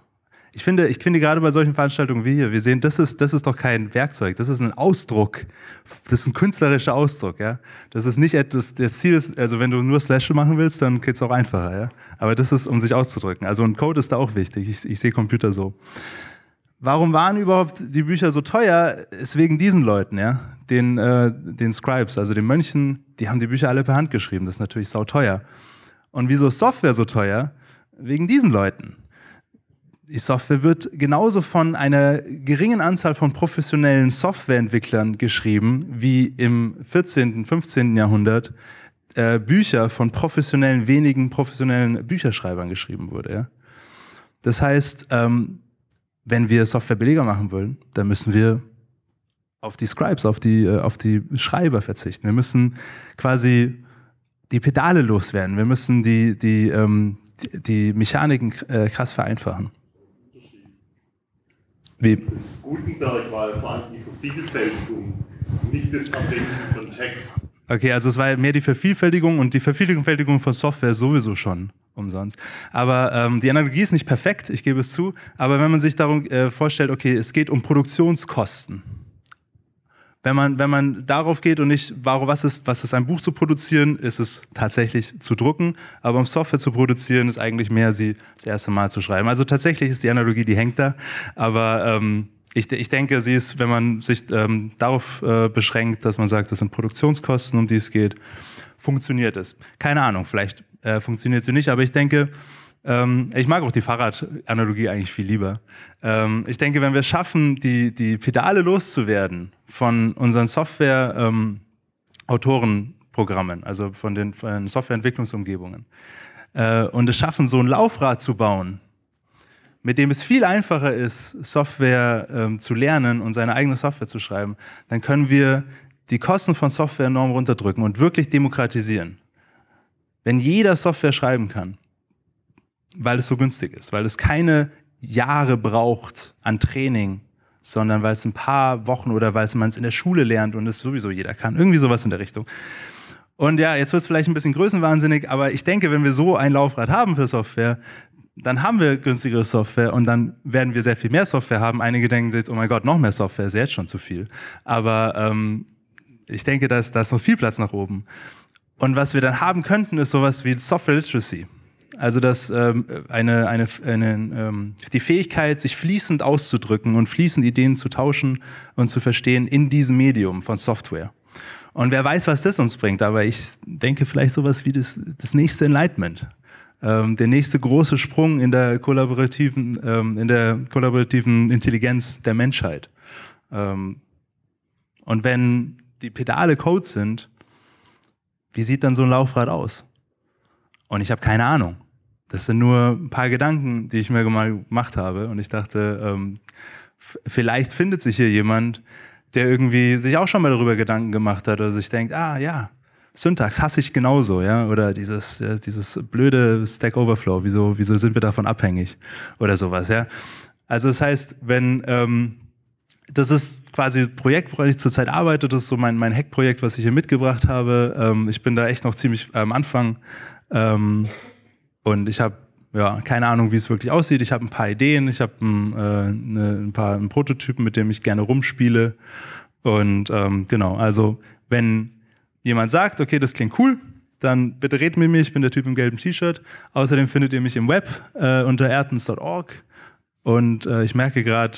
Ich finde, ich finde gerade bei solchen Veranstaltungen wie hier, wir sehen, das ist, das ist doch kein Werkzeug, das ist ein Ausdruck. Das ist ein künstlerischer Ausdruck, ja. Das ist nicht etwas, das Ziel ist, also wenn du nur Slash machen willst, dann geht es auch einfacher, ja. Aber das ist, um sich auszudrücken. Also ein Code ist da auch wichtig. Ich, ich sehe Computer so. Warum waren überhaupt die Bücher so teuer? Ist wegen diesen Leuten, ja. Den, äh, den Scribes, also den Mönchen, die haben die Bücher alle per Hand geschrieben. Das ist natürlich sauteuer. Und wieso ist Software so teuer? Wegen diesen Leuten die Software wird genauso von einer geringen Anzahl von professionellen Softwareentwicklern geschrieben, wie im 14., 15. Jahrhundert äh, Bücher von professionellen, wenigen professionellen Bücherschreibern geschrieben wurde. Ja? Das heißt, ähm, wenn wir Software billiger machen wollen, dann müssen wir auf die Scribes, auf die, äh, auf die Schreiber verzichten. Wir müssen quasi die Pedale loswerden. Wir müssen die, die, ähm, die, Mechaniken äh, krass vereinfachen. Wie? Das Gutenberg war vor allem die Vervielfältigung, nicht das Verbinden von Text. Okay, also es war mehr die Vervielfältigung und die Vervielfältigung von Software sowieso schon umsonst. Aber ähm, die Analogie ist nicht perfekt, ich gebe es zu. Aber wenn man sich darum äh, vorstellt, okay, es geht um Produktionskosten wenn man, wenn man darauf geht und nicht, warum, was ist, was ist ein Buch zu produzieren, ist es tatsächlich zu drucken, aber um Software zu produzieren, ist eigentlich mehr, sie das erste Mal zu schreiben. Also tatsächlich ist die Analogie, die hängt da, aber ähm, ich, ich denke, sie ist, wenn man sich ähm, darauf äh, beschränkt, dass man sagt, das sind Produktionskosten, um die es geht, funktioniert es. Keine Ahnung, vielleicht äh, funktioniert sie nicht, aber ich denke, ähm, ich mag auch die Fahrradanalogie eigentlich viel lieber. Ähm, ich denke, wenn wir es schaffen, die, die Pedale loszuwerden von unseren Software-Autorenprogrammen, ähm, also von den, von Softwareentwicklungsumgebungen, äh, und es schaffen, so ein Laufrad zu bauen, mit dem es viel einfacher ist, Software ähm, zu lernen und seine eigene Software zu schreiben, dann können wir die Kosten von Software enorm runterdrücken und wirklich demokratisieren. Wenn jeder Software schreiben kann, weil es so günstig ist, weil es keine Jahre braucht an Training, sondern weil es ein paar Wochen oder weil man es in der Schule lernt und es sowieso jeder kann. Irgendwie sowas in der Richtung. Und ja, jetzt wird es vielleicht ein bisschen größenwahnsinnig, aber ich denke, wenn wir so ein Laufrad haben für Software, dann haben wir günstigere Software und dann werden wir sehr viel mehr Software haben. Einige denken jetzt, oh mein Gott, noch mehr Software ist jetzt schon zu viel. Aber ähm, ich denke, da ist, da ist noch viel Platz nach oben. Und was wir dann haben könnten, ist sowas wie Software Literacy. Also dass ähm, eine, eine, eine, ähm, die Fähigkeit, sich fließend auszudrücken und fließend Ideen zu tauschen und zu verstehen in diesem Medium von Software. Und wer weiß, was das uns bringt, aber ich denke vielleicht sowas wie das, das nächste Enlightenment. Ähm, der nächste große Sprung in der kollaborativen, ähm, in der kollaborativen Intelligenz der Menschheit. Ähm, und wenn die Pedale Code sind, wie sieht dann so ein Laufrad aus? Und ich habe keine Ahnung. Das sind nur ein paar Gedanken, die ich mir mal gemacht habe. Und ich dachte, ähm, vielleicht findet sich hier jemand, der irgendwie sich auch schon mal darüber Gedanken gemacht hat oder sich denkt, ah ja, Syntax hasse ich genauso, ja, oder dieses, ja, dieses blöde Stack Overflow, wieso, wieso sind wir davon abhängig oder sowas, ja. Also das heißt, wenn, ähm, das ist quasi ein Projekt, woran ich zurzeit arbeite, das ist so mein, mein Hack-Projekt, was ich hier mitgebracht habe. Ähm, ich bin da echt noch ziemlich am Anfang. Ähm, und ich habe ja, keine Ahnung, wie es wirklich aussieht. Ich habe ein paar Ideen, ich habe ein, äh, ne, ein paar einen Prototypen, mit dem ich gerne rumspiele. Und ähm, genau, also wenn jemand sagt, okay, das klingt cool, dann bitte redet mit mir, ich bin der Typ im gelben T-Shirt. Außerdem findet ihr mich im Web äh, unter ertens.org. Und äh, ich merke gerade,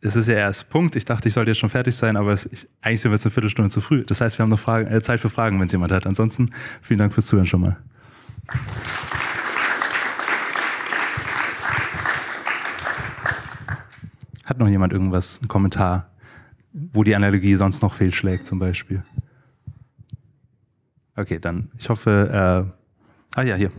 es ist ja erst Punkt. Ich dachte, ich sollte jetzt schon fertig sein, aber es, ich, eigentlich sind wir jetzt eine Viertelstunde zu früh. Das heißt, wir haben noch Fragen, äh, Zeit für Fragen, wenn es jemand hat. Ansonsten vielen Dank fürs Zuhören schon mal. Hat noch jemand irgendwas, einen Kommentar, wo die Analogie sonst noch fehlschlägt zum Beispiel? Okay, dann, ich hoffe, äh, ah ja, hier.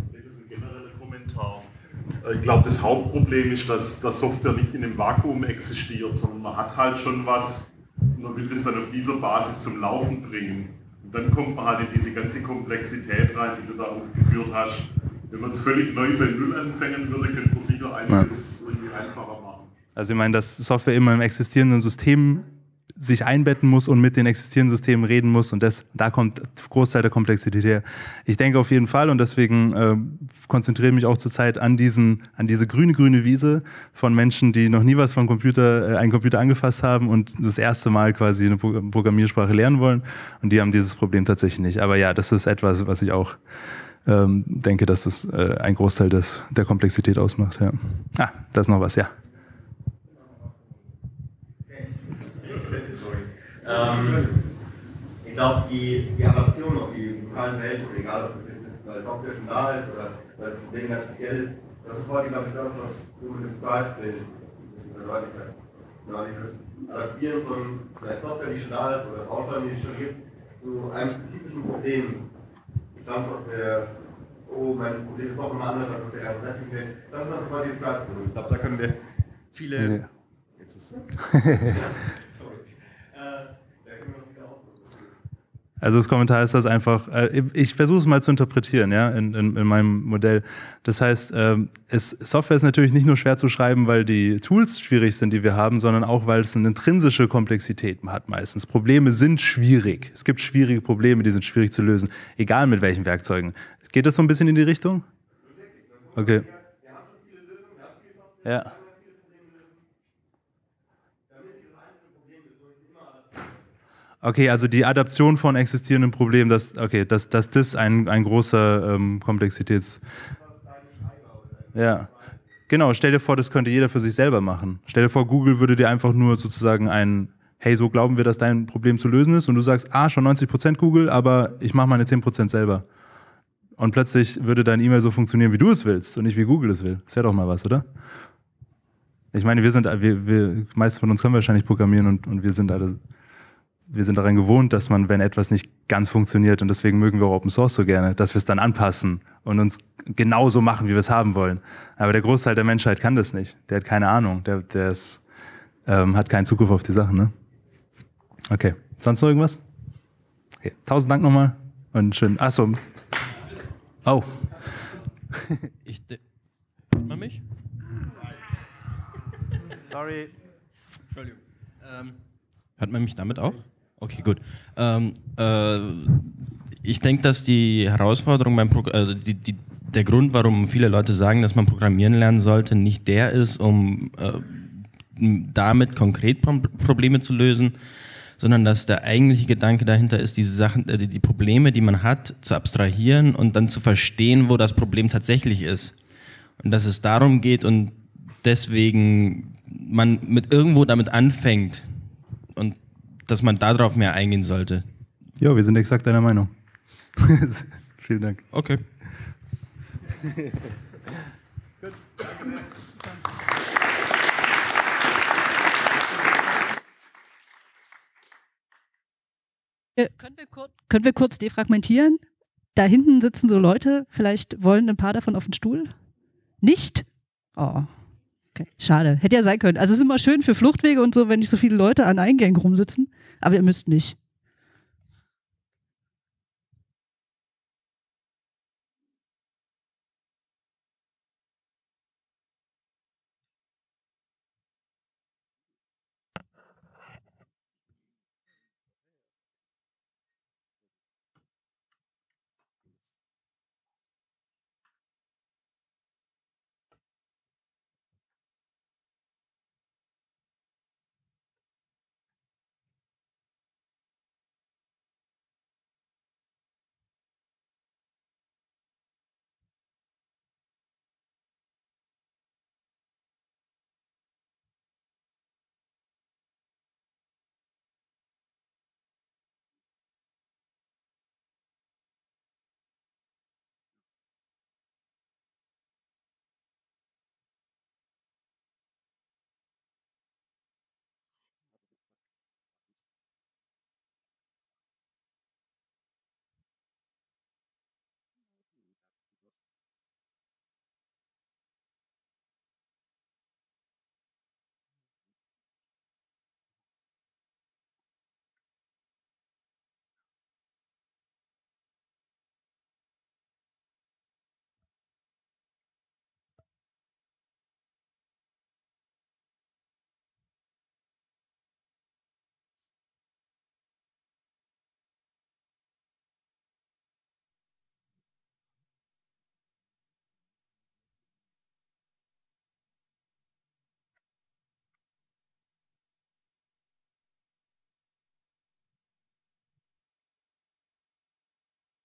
Ich glaube, das Hauptproblem ist, dass, dass Software nicht in einem Vakuum existiert, sondern man hat halt schon was und man will das dann auf dieser Basis zum Laufen bringen. Und dann kommt man halt in diese ganze Komplexität rein, die du da aufgeführt hast. Wenn man es völlig neu bei Null anfangen würde, könnte man sicher einiges ja. irgendwie einfacher machen. Also ich meine, dass Software immer im existierenden System sich einbetten muss und mit den existierenden Systemen reden muss und das, da kommt Großteil der Komplexität her. Ich denke auf jeden Fall und deswegen äh, konzentriere ich mich auch zurzeit an diesen, an diese grüne, grüne Wiese von Menschen, die noch nie was von Computer, äh, einen Computer angefasst haben und das erste Mal quasi eine Programmiersprache lernen wollen und die haben dieses Problem tatsächlich nicht. Aber ja, das ist etwas, was ich auch ähm, denke, dass es äh, ein Großteil des, der Komplexität ausmacht. Ja. Ah, da ist noch was, ja. Ähm, ich glaube, die, die Adaption auf die lokalen Verhältnisse, egal ob das jetzt weil Software schon da ist oder weil das Problem ganz speziell ist, das ist heute, glaube ich, das, was du mit dem Sprite-Bild ein bisschen verdeutlicht hast. Genau, das Adaptieren von einer Software, die schon da ist, oder Bausteinen, die es schon gibt, zu einem spezifischen Problem. Standsoftware, oh, mein Problem ist doch immer anders, als wir gerade Das ist das, was heute die Sprite-Bild Ich glaube, da können wir viele. Ja. Jetzt ist es. Also das Kommentar ist das einfach, äh, ich versuche es mal zu interpretieren, ja, in, in, in meinem Modell. Das heißt, ähm, es, Software ist natürlich nicht nur schwer zu schreiben, weil die Tools schwierig sind, die wir haben, sondern auch, weil es eine intrinsische Komplexität hat meistens. Probleme sind schwierig. Es gibt schwierige Probleme, die sind schwierig zu lösen, egal mit welchen Werkzeugen. Geht das so ein bisschen in die Richtung? Okay. Ja. Okay, also die Adaption von existierenden Problemen, dass, okay, dass, dass das ein, ein großer ähm, Komplexitäts... Ja, genau. Stell dir vor, das könnte jeder für sich selber machen. Stell dir vor, Google würde dir einfach nur sozusagen ein, hey, so glauben wir, dass dein Problem zu lösen ist und du sagst, ah, schon 90% Google, aber ich mache meine 10% selber. Und plötzlich würde dein E-Mail so funktionieren, wie du es willst und nicht wie Google es will. Das wäre doch mal was, oder? Ich meine, wir sind, wir, wir, meist von uns können wahrscheinlich programmieren und, und wir sind alle wir sind daran gewohnt, dass man, wenn etwas nicht ganz funktioniert, und deswegen mögen wir auch Open Source so gerne, dass wir es dann anpassen und uns genauso machen, wie wir es haben wollen. Aber der Großteil der Menschheit kann das nicht. Der hat keine Ahnung. Der, der ist, ähm, hat keinen Zugriff auf die Sachen. Ne? Okay. Sonst noch irgendwas? Okay. Tausend Dank nochmal und schön. Achso. Oh. ich Hört man mich? Sorry. Entschuldigung. Ähm, hört man mich damit auch? Okay, gut. Ähm, äh, ich denke, dass die Herausforderung beim Pro äh, die, die, der Grund, warum viele Leute sagen, dass man programmieren lernen sollte, nicht der ist, um äh, damit konkret Pro Probleme zu lösen, sondern dass der eigentliche Gedanke dahinter ist, diese Sachen, äh, die, die Probleme, die man hat, zu abstrahieren und dann zu verstehen, wo das Problem tatsächlich ist. Und dass es darum geht und deswegen man mit irgendwo damit anfängt dass man darauf mehr eingehen sollte. Ja, wir sind exakt deiner Meinung. Vielen Dank. Okay. Äh, können, wir kurz, können wir kurz defragmentieren? Da hinten sitzen so Leute, vielleicht wollen ein paar davon auf den Stuhl? Nicht? Oh. Okay, schade. Hätte ja sein können. Also es ist immer schön für Fluchtwege und so, wenn nicht so viele Leute an Eingängen rumsitzen. Aber ihr müsst nicht.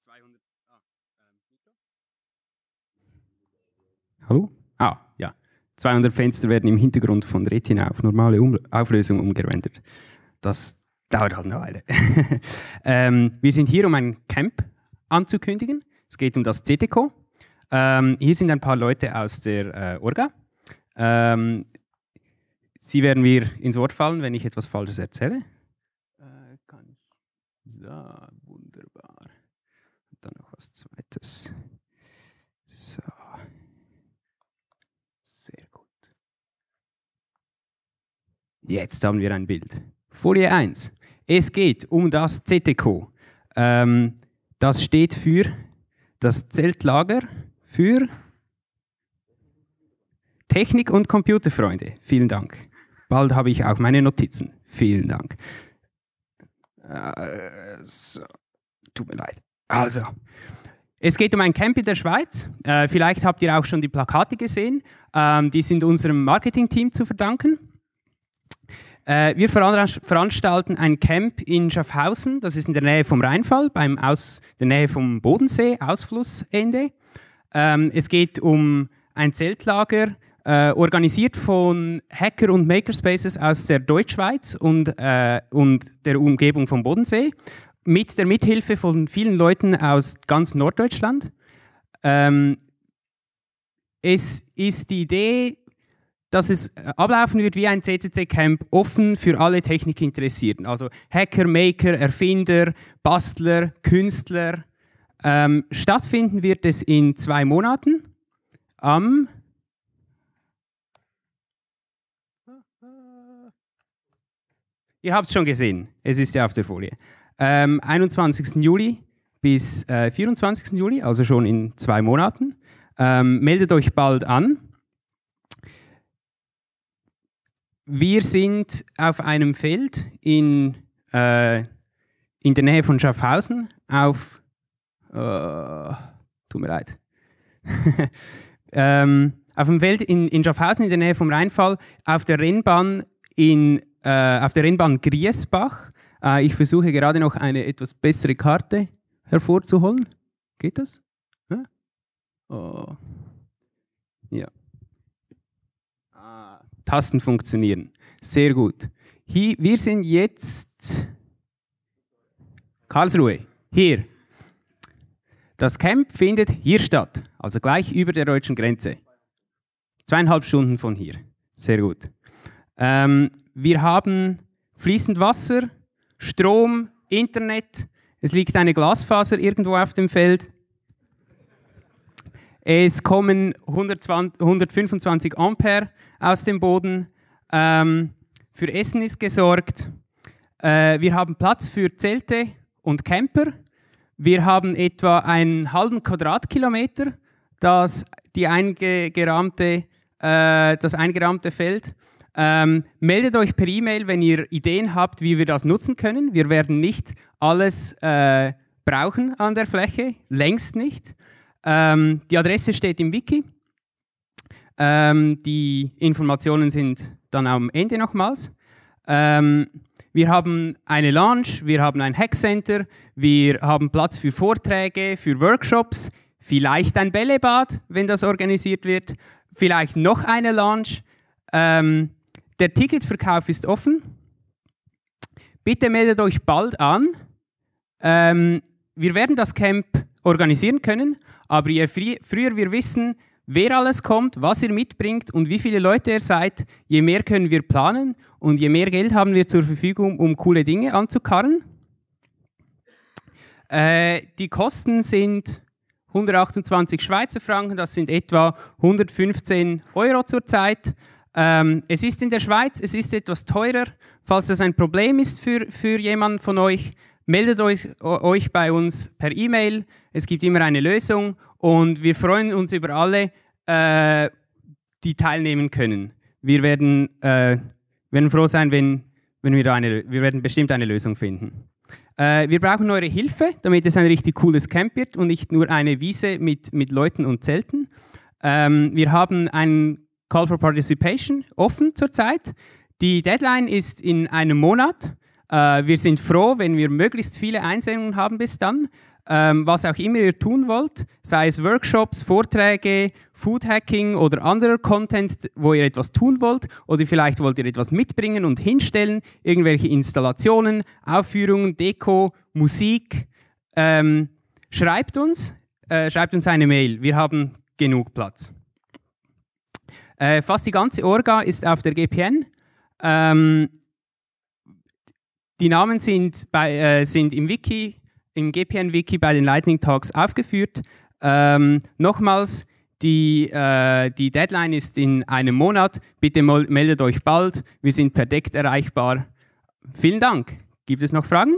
200. Ah, ähm, Hallo? Ah, ja. 200 Fenster werden im Hintergrund von Retina auf normale um Auflösung umgerendert. Das dauert halt eine Weile. ähm, wir sind hier, um ein Camp anzukündigen. Es geht um das CTCO. Ähm, hier sind ein paar Leute aus der äh, Orga. Ähm, sie werden mir ins Wort fallen, wenn ich etwas Falsches erzähle. Äh, kann ich. So, wunderbar. Und dann noch was Zweites. So. Sehr gut. Jetzt haben wir ein Bild. Folie 1. Es geht um das CTCO. Ähm, das steht für das Zeltlager für Technik- und Computerfreunde. Vielen Dank. Bald habe ich auch meine Notizen. Vielen Dank. Äh, so. Tut mir leid. Also, es geht um ein Camp in der Schweiz. Äh, vielleicht habt ihr auch schon die Plakate gesehen. Ähm, die sind unserem Marketingteam zu verdanken. Äh, wir veranstalten ein Camp in Schaffhausen, das ist in der Nähe vom Rheinfall, beim Aus, der Nähe vom Bodensee, Ausflussende. Ähm, es geht um ein Zeltlager, äh, organisiert von Hacker und Makerspaces aus der Deutschschweiz und, äh, und der Umgebung vom Bodensee, mit der Mithilfe von vielen Leuten aus ganz Norddeutschland. Ähm, es ist die Idee, dass es ablaufen wird wie ein CCC-Camp, offen für alle Technikinteressierten. Also Hacker, Maker, Erfinder, Bastler, Künstler, ähm, stattfinden wird es in zwei Monaten am Ihr habt es schon gesehen, es ist ja auf der Folie. Ähm, 21. Juli bis äh, 24. Juli, also schon in zwei Monaten. Ähm, meldet euch bald an. Wir sind auf einem Feld in, äh, in der Nähe von Schaffhausen auf Uh, tut mir leid. ähm, auf dem Feld in, in Schaffhausen in der Nähe vom Rheinfall, auf der Rennbahn, in, äh, auf der Rennbahn Griesbach. Äh, ich versuche gerade noch eine etwas bessere Karte hervorzuholen. Geht das? Ja. Oh. ja. Ah, Tasten funktionieren. Sehr gut. Hier, wir sind jetzt Karlsruhe. Hier. Das Camp findet hier statt, also gleich über der deutschen Grenze. Zweieinhalb Stunden von hier. Sehr gut. Ähm, wir haben fließend Wasser, Strom, Internet. Es liegt eine Glasfaser irgendwo auf dem Feld. Es kommen 120, 125 Ampere aus dem Boden. Ähm, für Essen ist gesorgt. Äh, wir haben Platz für Zelte und Camper. Wir haben etwa einen halben Quadratkilometer, das, die eingerahmte, äh, das eingerahmte Feld. Ähm, meldet euch per E-Mail, wenn ihr Ideen habt, wie wir das nutzen können. Wir werden nicht alles äh, brauchen an der Fläche, längst nicht. Ähm, die Adresse steht im Wiki. Ähm, die Informationen sind dann am Ende nochmals. Ähm, wir haben eine Lounge, wir haben ein Hackcenter, wir haben Platz für Vorträge, für Workshops, vielleicht ein Bällebad, wenn das organisiert wird, vielleicht noch eine Lounge. Ähm, der Ticketverkauf ist offen. Bitte meldet euch bald an. Ähm, wir werden das Camp organisieren können, aber je früher wir wissen, wer alles kommt, was ihr mitbringt und wie viele Leute ihr seid, je mehr können wir planen und je mehr Geld haben wir zur Verfügung, um coole Dinge anzukarren. Äh, die Kosten sind 128 Schweizer Franken, das sind etwa 115 Euro zurzeit. Ähm, es ist in der Schweiz, es ist etwas teurer. Falls das ein Problem ist für, für jemanden von euch, meldet euch, euch bei uns per E-Mail. Es gibt immer eine Lösung und wir freuen uns über alle, äh, die teilnehmen können. Wir werden äh, werden froh sein, wenn, wenn wir eine, wir werden bestimmt eine Lösung finden. Äh, wir brauchen eure Hilfe, damit es ein richtig cooles Camp wird und nicht nur eine Wiese mit, mit Leuten und Zelten. Ähm, wir haben einen Call for Participation offen zurzeit. Die Deadline ist in einem Monat. Äh, wir sind froh, wenn wir möglichst viele Einsendungen haben bis dann. ähm, was auch immer ihr tun wollt, sei es Workshops, Vorträge, Foodhacking oder anderer Content, wo ihr etwas tun wollt oder vielleicht wollt ihr etwas mitbringen und hinstellen, irgendwelche Installationen, Aufführungen, Deko, Musik, ähm, schreibt uns, äh, schreibt uns eine Mail. Wir haben genug Platz. Äh, fast die ganze Orga ist auf der GPN. Ähm, die Namen sind, bei, äh, sind im Wiki, im GPN-Wiki bei den Lightning Talks aufgeführt. Ähm, nochmals, die, äh, die Deadline ist in einem Monat. Bitte meldet euch bald. Wir sind per Deck erreichbar. Vielen Dank. Gibt es noch Fragen?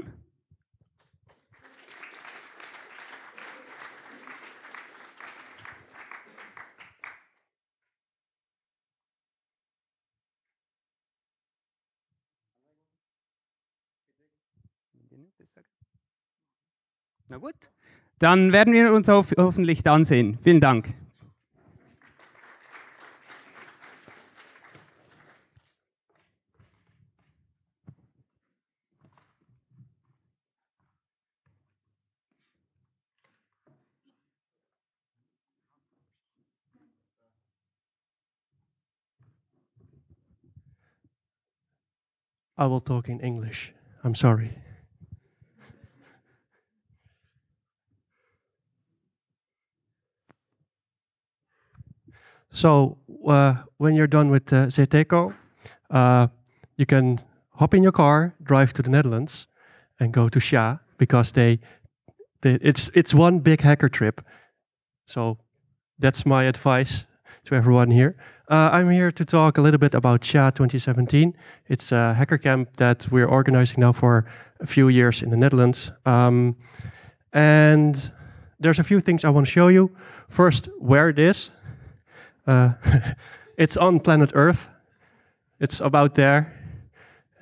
Na gut, dann werden wir uns ho hoffentlich dann sehen. Vielen Dank. I will talk in English. I'm sorry. So uh, when you're done with uh, Zeteco, uh, you can hop in your car, drive to the Netherlands, and go to SHA because they, they it's it's one big hacker trip. So that's my advice to everyone here. Uh, I'm here to talk a little bit about SHA 2017. It's a hacker camp that we're organizing now for a few years in the Netherlands. Um, and there's a few things I want to show you. First, where it is. Uh, it's on planet Earth. It's about there.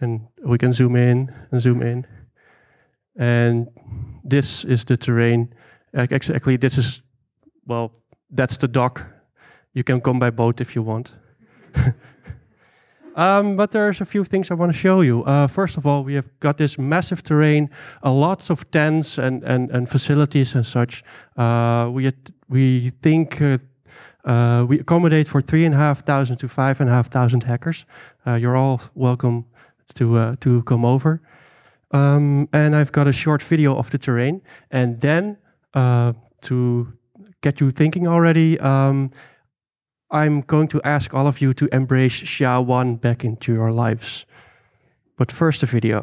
And we can zoom in and zoom in. And this is the terrain. Exactly, this is, well, that's the dock. You can come by boat if you want. Um, but there's a few things I want to show you. Uh, first of all, we have got this massive terrain, uh, lots of tents and, and, and facilities and such. Uh, we, we think uh, uh, we accommodate for three and a half thousand to five and a half thousand hackers. Uh, you're all welcome to to come over. Um, and I've got a short video of the terrain. And then to get you thinking already, um, I'm going to ask all of you to embrace SHA 1 back into your lives. But first, the video.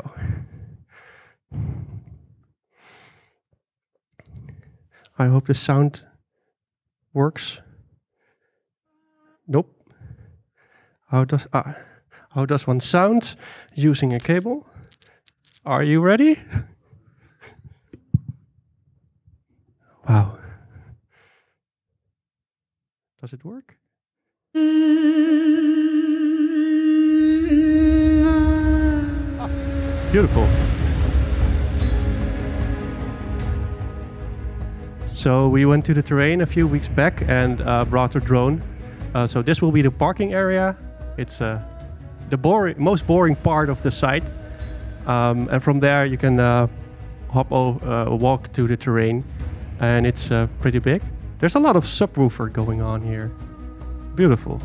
I hope the sound works. Nope. How does uh, how does one sound using a cable? Are you ready? wow. Does it work? beautiful. So we went to the terrain a few weeks back and uh, brought a drone. Uh, so this will be the parking area. It's uh, the boring, most boring part of the site. Um, and from there you can uh, hop o- uh, walk to the terrain. And it's uh, pretty big. There's a lot of subwoofer going on here. Beautiful.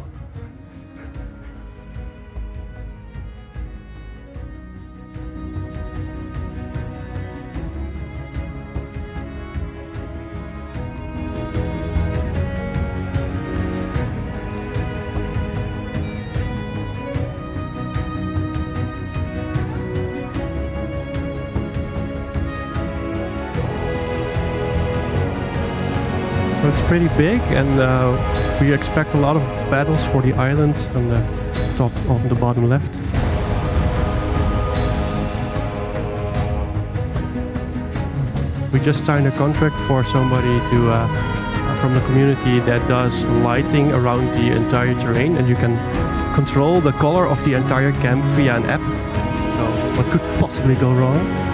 Big, and uh, we expect a lot of battles for the island on the top, on the bottom left. We just signed a contract for somebody to uh, from the community that does lighting around the entire terrain, and you can control the color of the entire camp via an app. So, what could possibly go wrong?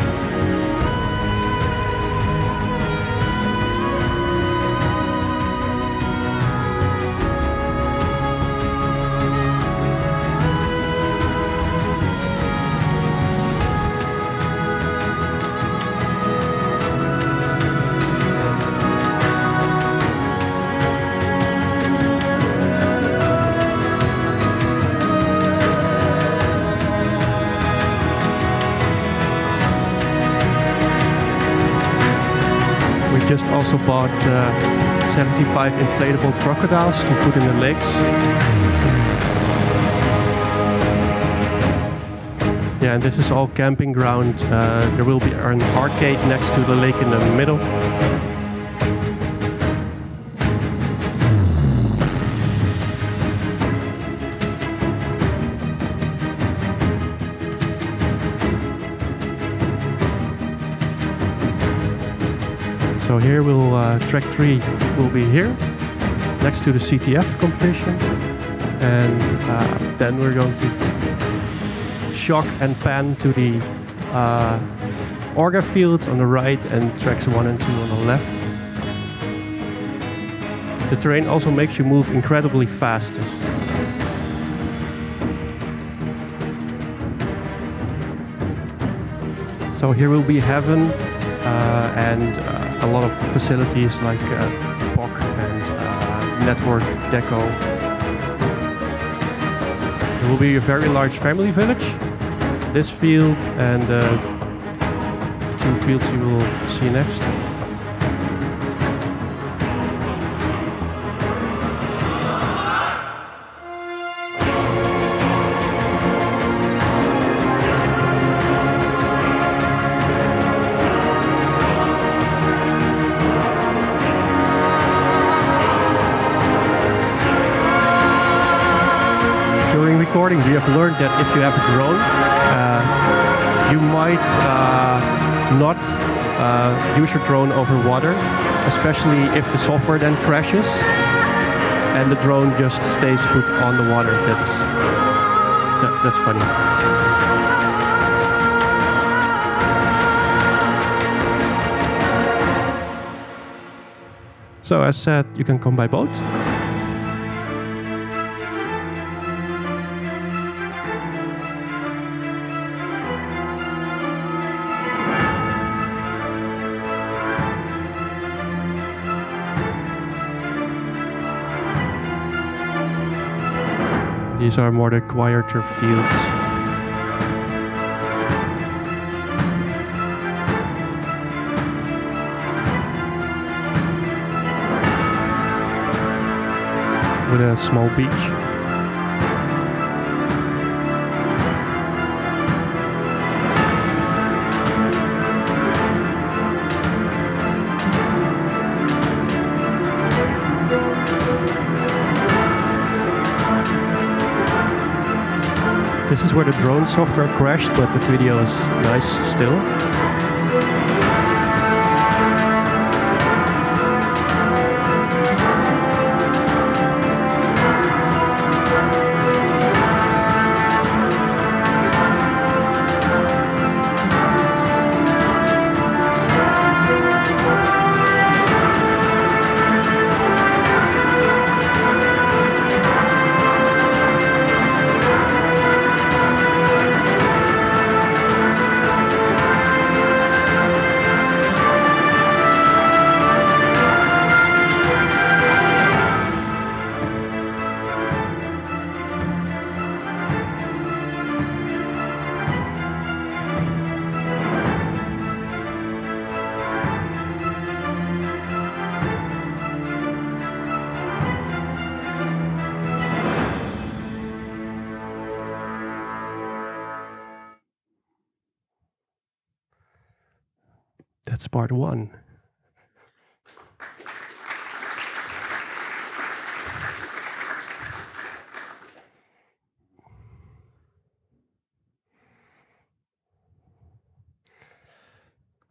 Also bought uh, 75 inflatable crocodiles to put in the lakes. Yeah, and this is all camping ground. Uh, there will be an arcade next to the lake in the middle. So here will uh, track three will be here next to the CTF competition, and uh, then we're going to shock and pan to the uh, Orga field on the right and tracks one and two on the left. The terrain also makes you move incredibly fast. So here will be heaven uh, and uh, a lot of facilities like uh, POC and uh, network deco. It will be a very large family village. This field and uh, two fields you will see next. Have learned that if you have a drone, uh, you might uh, not uh, use your drone over water, especially if the software then crashes and the drone just stays put on the water. That's that, that's funny. So as said, you can come by boat. These are more the quieter fields. With a small beach. Is where the drone software crashed, but the video is nice still. Part one.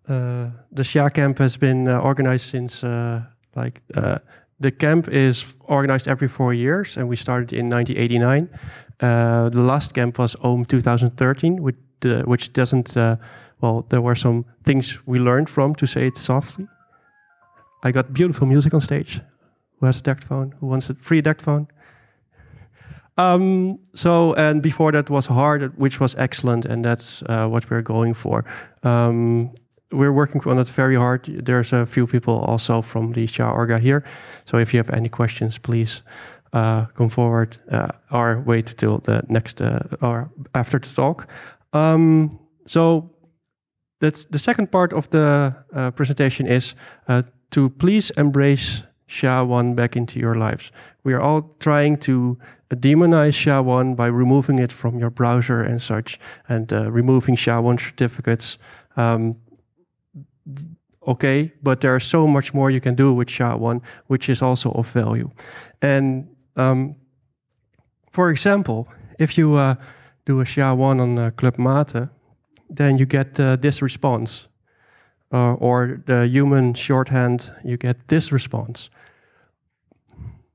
Uh, the Shia camp has been uh, organized since uh, like uh, the camp is organized every four years, and we started in 1989. Uh, the last camp was OM 2013, which, uh, which doesn't. Well, there were some things we learned from, to say it softly. I got beautiful music on stage. Who has a decked phone? Who wants a free phone? Um, so, and before that was hard, which was excellent, and that's uh, what we're going for. Um, we're working on it very hard. There's a few people also from the Shah Orga here. So if you have any questions, please uh, come forward uh, or wait till the next uh, or after the talk. Um, so that's the second part of the uh, presentation is uh, to please embrace SHA-1 back into your lives. We are all trying to demonize SHA-1 by removing it from your browser and such, and uh, removing SHA-1 certificates. Um, okay, but there's so much more you can do with SHA-1, which is also of value. And um, for example, if you uh, do a SHA-1 on uh, Club Mate, then you get uh, this response. Uh, or the human shorthand, you get this response.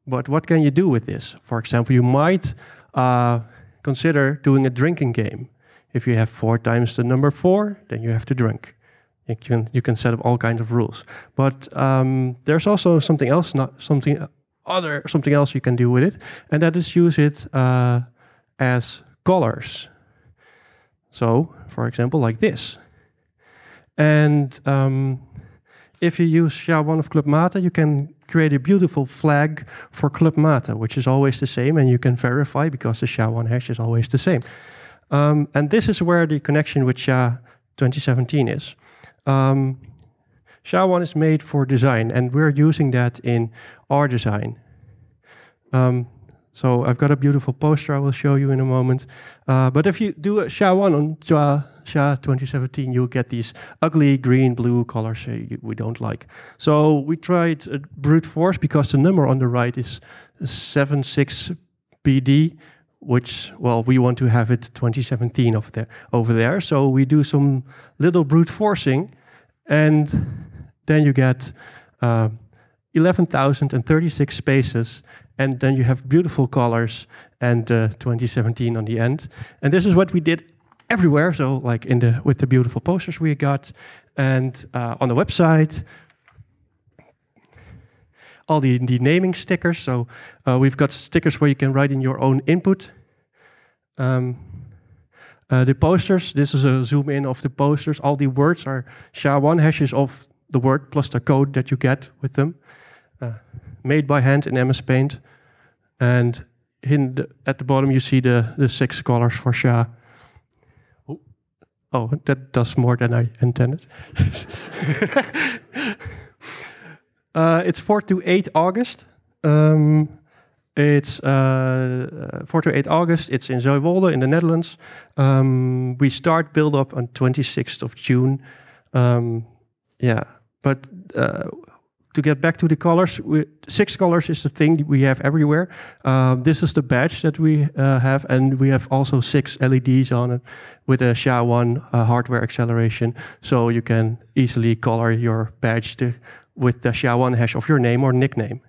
But what can you do with this? For example, you might uh, consider doing a drinking game. If you have four times the number four, then you have to drink. You can, you can set up all kinds of rules. But um, there's also something else, not something other, something else you can do with it, and that is use it uh, as colors. So, for example, like this. And um, if you use SHA-1 of Club Mate, you can create a beautiful flag for Club Mate, which is always the same, and you can verify because the SHA-1 hash is always the same. Um, and this is where the connection with SHA 2017 is. Um, SHA-1 is made for design, and we're using that in our design. Um, so I've got a beautiful poster I will show you in a moment. Uh, but if you do a SHA-1 on SHA, SHA 2017, you'll get these ugly green, blue colors we don't like. So we tried brute force because the number on the right is 76BD, which, well, we want to have it 2017 of the, over there. So we do some little brute forcing, and then you get uh, 11,036 spaces and then you have beautiful colors and uh, 2017 on the end. And this is what we did everywhere. So like in the with the beautiful posters we got, and uh, on the website, all the, the naming stickers. So uh, we've got stickers where you can write in your own input. Um, uh, the posters, this is a zoom in of the posters. All the words are SHA-1 hashes of the word plus the code that you get with them. Uh, made by hand in MS Paint. And in the, at the bottom, you see the, the six colors for SHA. Oh, oh that does more than I intended. uh, it's 4 to 8 August. Um, it's uh, 4 to 8 August. It's in Zuidwolde in the Netherlands. Um, we start build up on 26th of June. Um, yeah, but uh, to get back to the colors, we, six colors is the thing we have everywhere. Um, this is the badge that we uh, have, and we have also six LEDs on it with a SHA-1 uh, hardware acceleration, so you can easily color your badge to, with the SHA-1 hash of your name or nickname.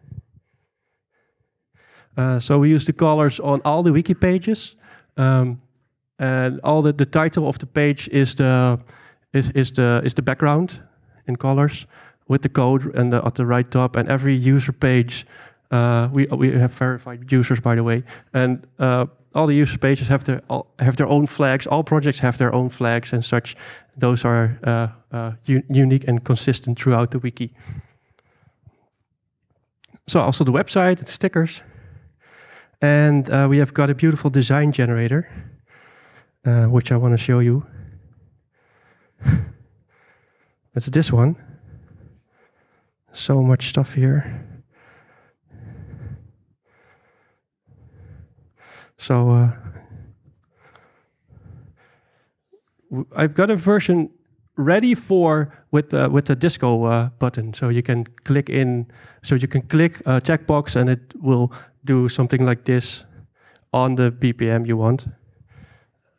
Uh, so we use the colors on all the wiki pages, um, and all the, the title of the page is the is, is the is the background in colors with the code and the, at the right top, and every user page. Uh, we we have verified users, by the way, and uh, all the user pages have their all, have their own flags. All projects have their own flags and such. Those are uh, uh unique and consistent throughout the wiki. So also the website, and stickers, and uh, we have got a beautiful design generator, uh, which I want to show you. That's this one. So much stuff here. So uh, I've got a version ready for with the with the disco uh, button, so you can click in, so you can click a checkbox and it will do something like this on the BPM you want.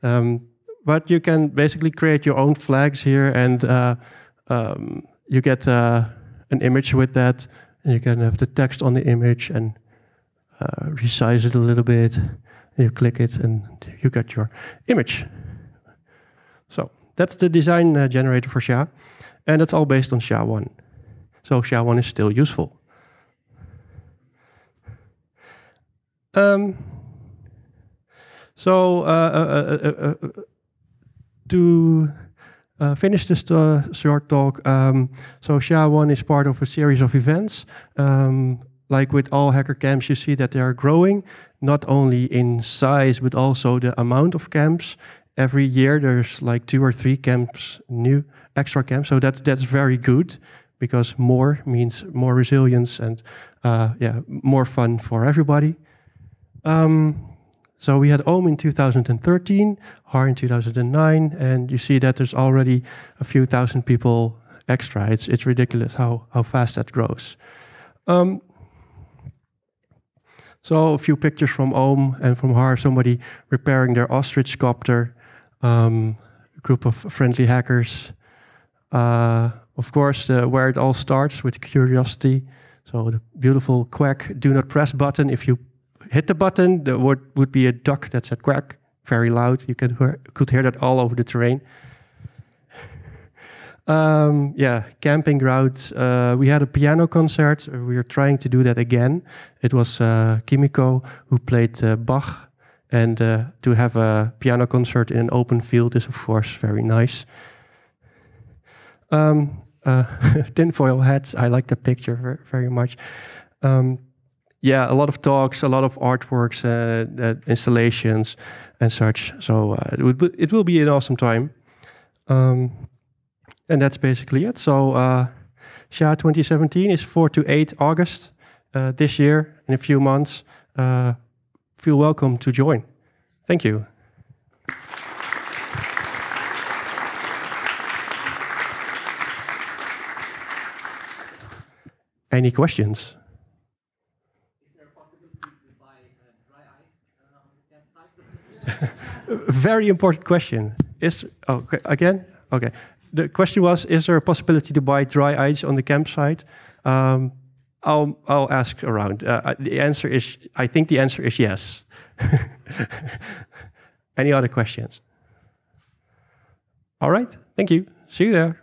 Um, but you can basically create your own flags here, and uh, um, you get uh, an image with that. And you can have the text on the image and uh, resize it a little bit. You click it and you get your image. So that's the design uh, generator for SHA. And that's all based on SHA-1. So SHA-1 is still useful. Um, so uh, uh, uh, uh to uh, finish this uh, short talk, um, so SHA-1 is part of a series of events. Um, like with all hacker camps, you see that they are growing, not only in size, but also the amount of camps. Every year there's like two or three camps, new extra camps. So that's, that's very good because more means more resilience and uh, yeah, more fun for everybody. Um, so we had Ohm in 2013, HAR in 2009, and you see that there's already a few thousand people extra. It's it's ridiculous how how fast that grows. Um, so a few pictures from Ohm and from HAR, somebody repairing their ostrich copter, um, a group of friendly hackers. Uh, of course, the, where it all starts with curiosity. So the beautiful quack do not press button. If you hit the button, there would, would be a duck that said quack, very loud. You can hear, could hear that all over the terrain. Um, yeah, camping grounds. Uh, we had a piano concert. We are trying to do that again. It was uh, Kimiko who played uh, Bach, and uh, to have a piano concert in an open field is, of course, very nice. Um, uh, tinfoil hats. I like the picture very, very much. Um, yeah, a lot of talks, a lot of artworks, uh, installations, and such. So it, would be, it will be an awesome time. Um, and that's basically it. So uh, SHA 2017 is 4 to 8 August uh, this year, in a few months. Uh, feel welcome to join. Thank you. Any questions? Very important question. Is oh, okay, again? Okay the question was, is there a possibility to buy dry ice on the campsite? Um, I'll, I'll ask around. Uh, the answer is, I think the answer is yes. Any other questions? All right, thank you. See you there.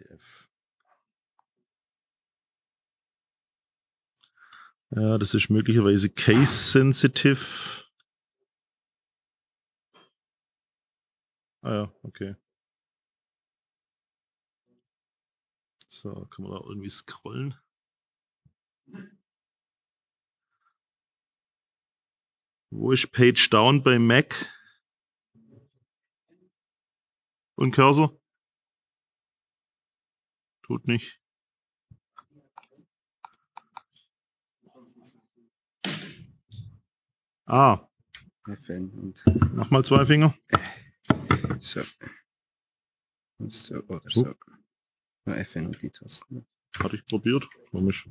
CTF. Ja, das ist möglicherweise case-sensitive. Ah ja, okay. So, kann man da irgendwie scrollen? Wo ist Page Down bei Mac? Und Cursor? Tut nicht. Ah. FN und Mach mal zwei Finger. so. Und so, oder so. Nur FN und die Tasten. Hatte ich probiert. Komisch.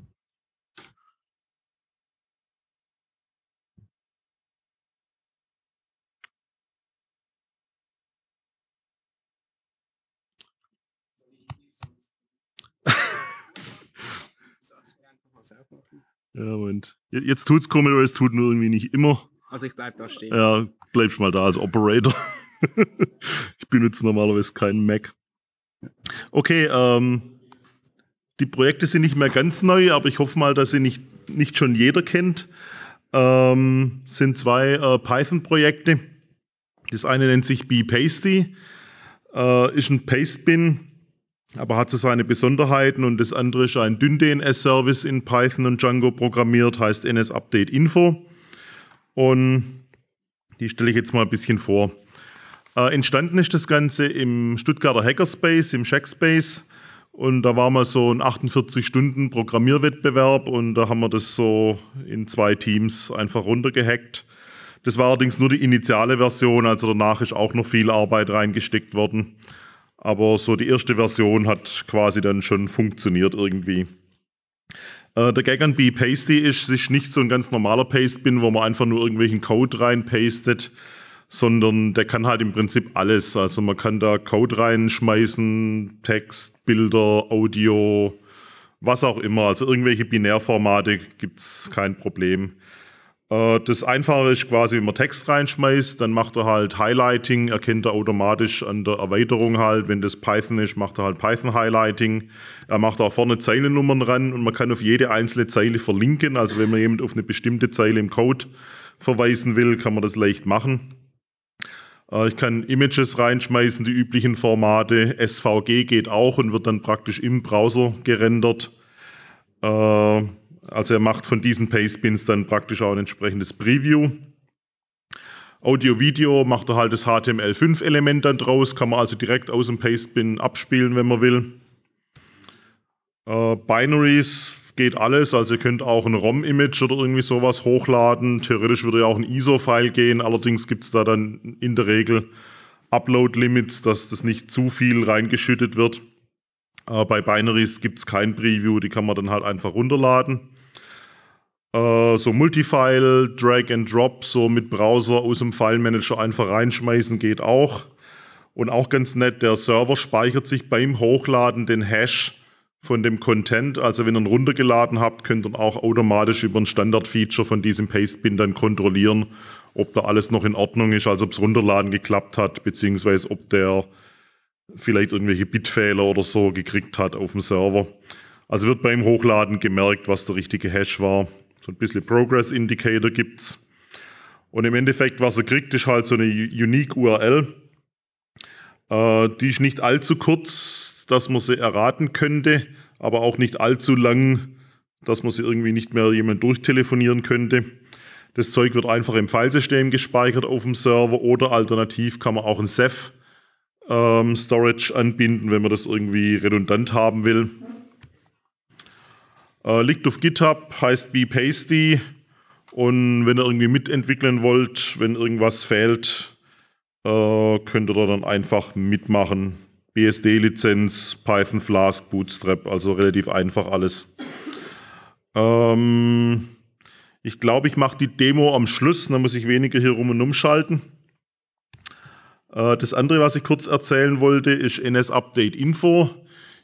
Ja, Moment. Je- Jetzt tut's komisch, aber es tut nur irgendwie nicht immer. Also ich bleib da stehen. Ja, bleibst mal da als Operator. ich benutze normalerweise keinen Mac. Okay, ähm, die Projekte sind nicht mehr ganz neu, aber ich hoffe mal, dass sie nicht, nicht schon jeder kennt. Ähm, sind zwei äh, Python-Projekte. Das eine nennt sich bpasty, äh, ist ein Paste-Bin, aber hat so seine Besonderheiten und das andere ist ein Dynn-DNS-Service in Python und Django programmiert, heißt NS-Update Info. Und die stelle ich jetzt mal ein bisschen vor. Äh, entstanden ist das Ganze im Stuttgarter Hackerspace, im Shackspace. Und da war mal so ein 48-Stunden-Programmierwettbewerb und da haben wir das so in zwei Teams einfach runtergehackt. Das war allerdings nur die initiale Version, also danach ist auch noch viel Arbeit reingesteckt worden. Aber so die erste Version hat quasi dann schon funktioniert irgendwie. Äh, der Gag an bpasty ist, es ist nicht so ein ganz normaler Pastebin, wo man einfach nur irgendwelchen Code reinpastet, sondern der kann halt im Prinzip alles. Also man kann da Code reinschmeißen, Text, Bilder, Audio, was auch immer. Also irgendwelche Binärformate gibt's kein Problem. Äh, Das Einfache ist quasi, wenn man Text reinschmeißt, dann macht er halt Highlighting, erkennt er automatisch an der Erweiterung halt. Wenn das Python ist, macht er halt Python Highlighting. Er macht auch vorne Zeilennummern ran und man kann auf jede einzelne Zeile verlinken. Also wenn man jemand auf eine bestimmte Zeile im Code verweisen will, kann man das leicht machen. Äh, Ich kann Images reinschmeißen, die üblichen Formate. SVG geht auch und wird dann praktisch im Browser gerendert. Äh, Also er macht von diesen Pastebins dann praktisch auch ein entsprechendes Preview. Audio-Video macht er halt das HTML5-Element dann draus, kann man also direkt aus dem Pastebin abspielen, wenn man will. Äh, Binaries geht alles, also ihr könnt auch ein ROM-Image oder irgendwie sowas hochladen. Theoretisch würde ja auch ein ISO-File gehen, allerdings gibt es da dann in der Regel Upload-Limits, dass das nicht zu viel reingeschüttet wird. Äh, bei Binaries gibt es kein Preview, die kann man dann halt einfach runterladen. Äh, so Multifile, Drag and Drop, so mit Browser aus dem File-Manager einfach reinschmeißen geht auch. Und auch ganz nett, der Server speichert sich beim Hochladen den Hash von dem Content. Also wenn ihr ihn runtergeladen habt, könnt ihr auch automatisch über ein Standard-Feature von diesem Pastebin dann kontrollieren, ob da alles noch in Ordnung ist, also ob es runterladen geklappt hat, beziehungsweise ob der vielleicht irgendwelche Bitfehler oder so gekriegt hat auf dem Server. Also wird beim Hochladen gemerkt, was der richtige Hash war. So ein bisschen Progress Indicator gibt's. Und im Endeffekt, was er kriegt, ist halt so eine Unique URL. Äh, die ist nicht allzu kurz, dass man sie erraten könnte, aber auch nicht allzu lang, dass man sie irgendwie nicht mehr jemand durchtelefonieren könnte. Das Zeug wird einfach im Filesystem gespeichert auf dem Server oder alternativ kann man auch ein Ceph ähm, Storage anbinden, wenn man das irgendwie redundant haben will. Äh, liegt auf GitHub, heißt bpasty. Und wenn ihr irgendwie mitentwickeln wollt, wenn irgendwas fehlt, äh, könnt ihr da dann einfach mitmachen. BSD-Lizenz, Python Flask, Bootstrap, also relativ einfach alles. Ähm, ich glaube, ich mache die Demo am Schluss, dann muss ich weniger hier rum und umschalten. Äh, das andere, was ich kurz erzählen wollte, ist NS Update Info.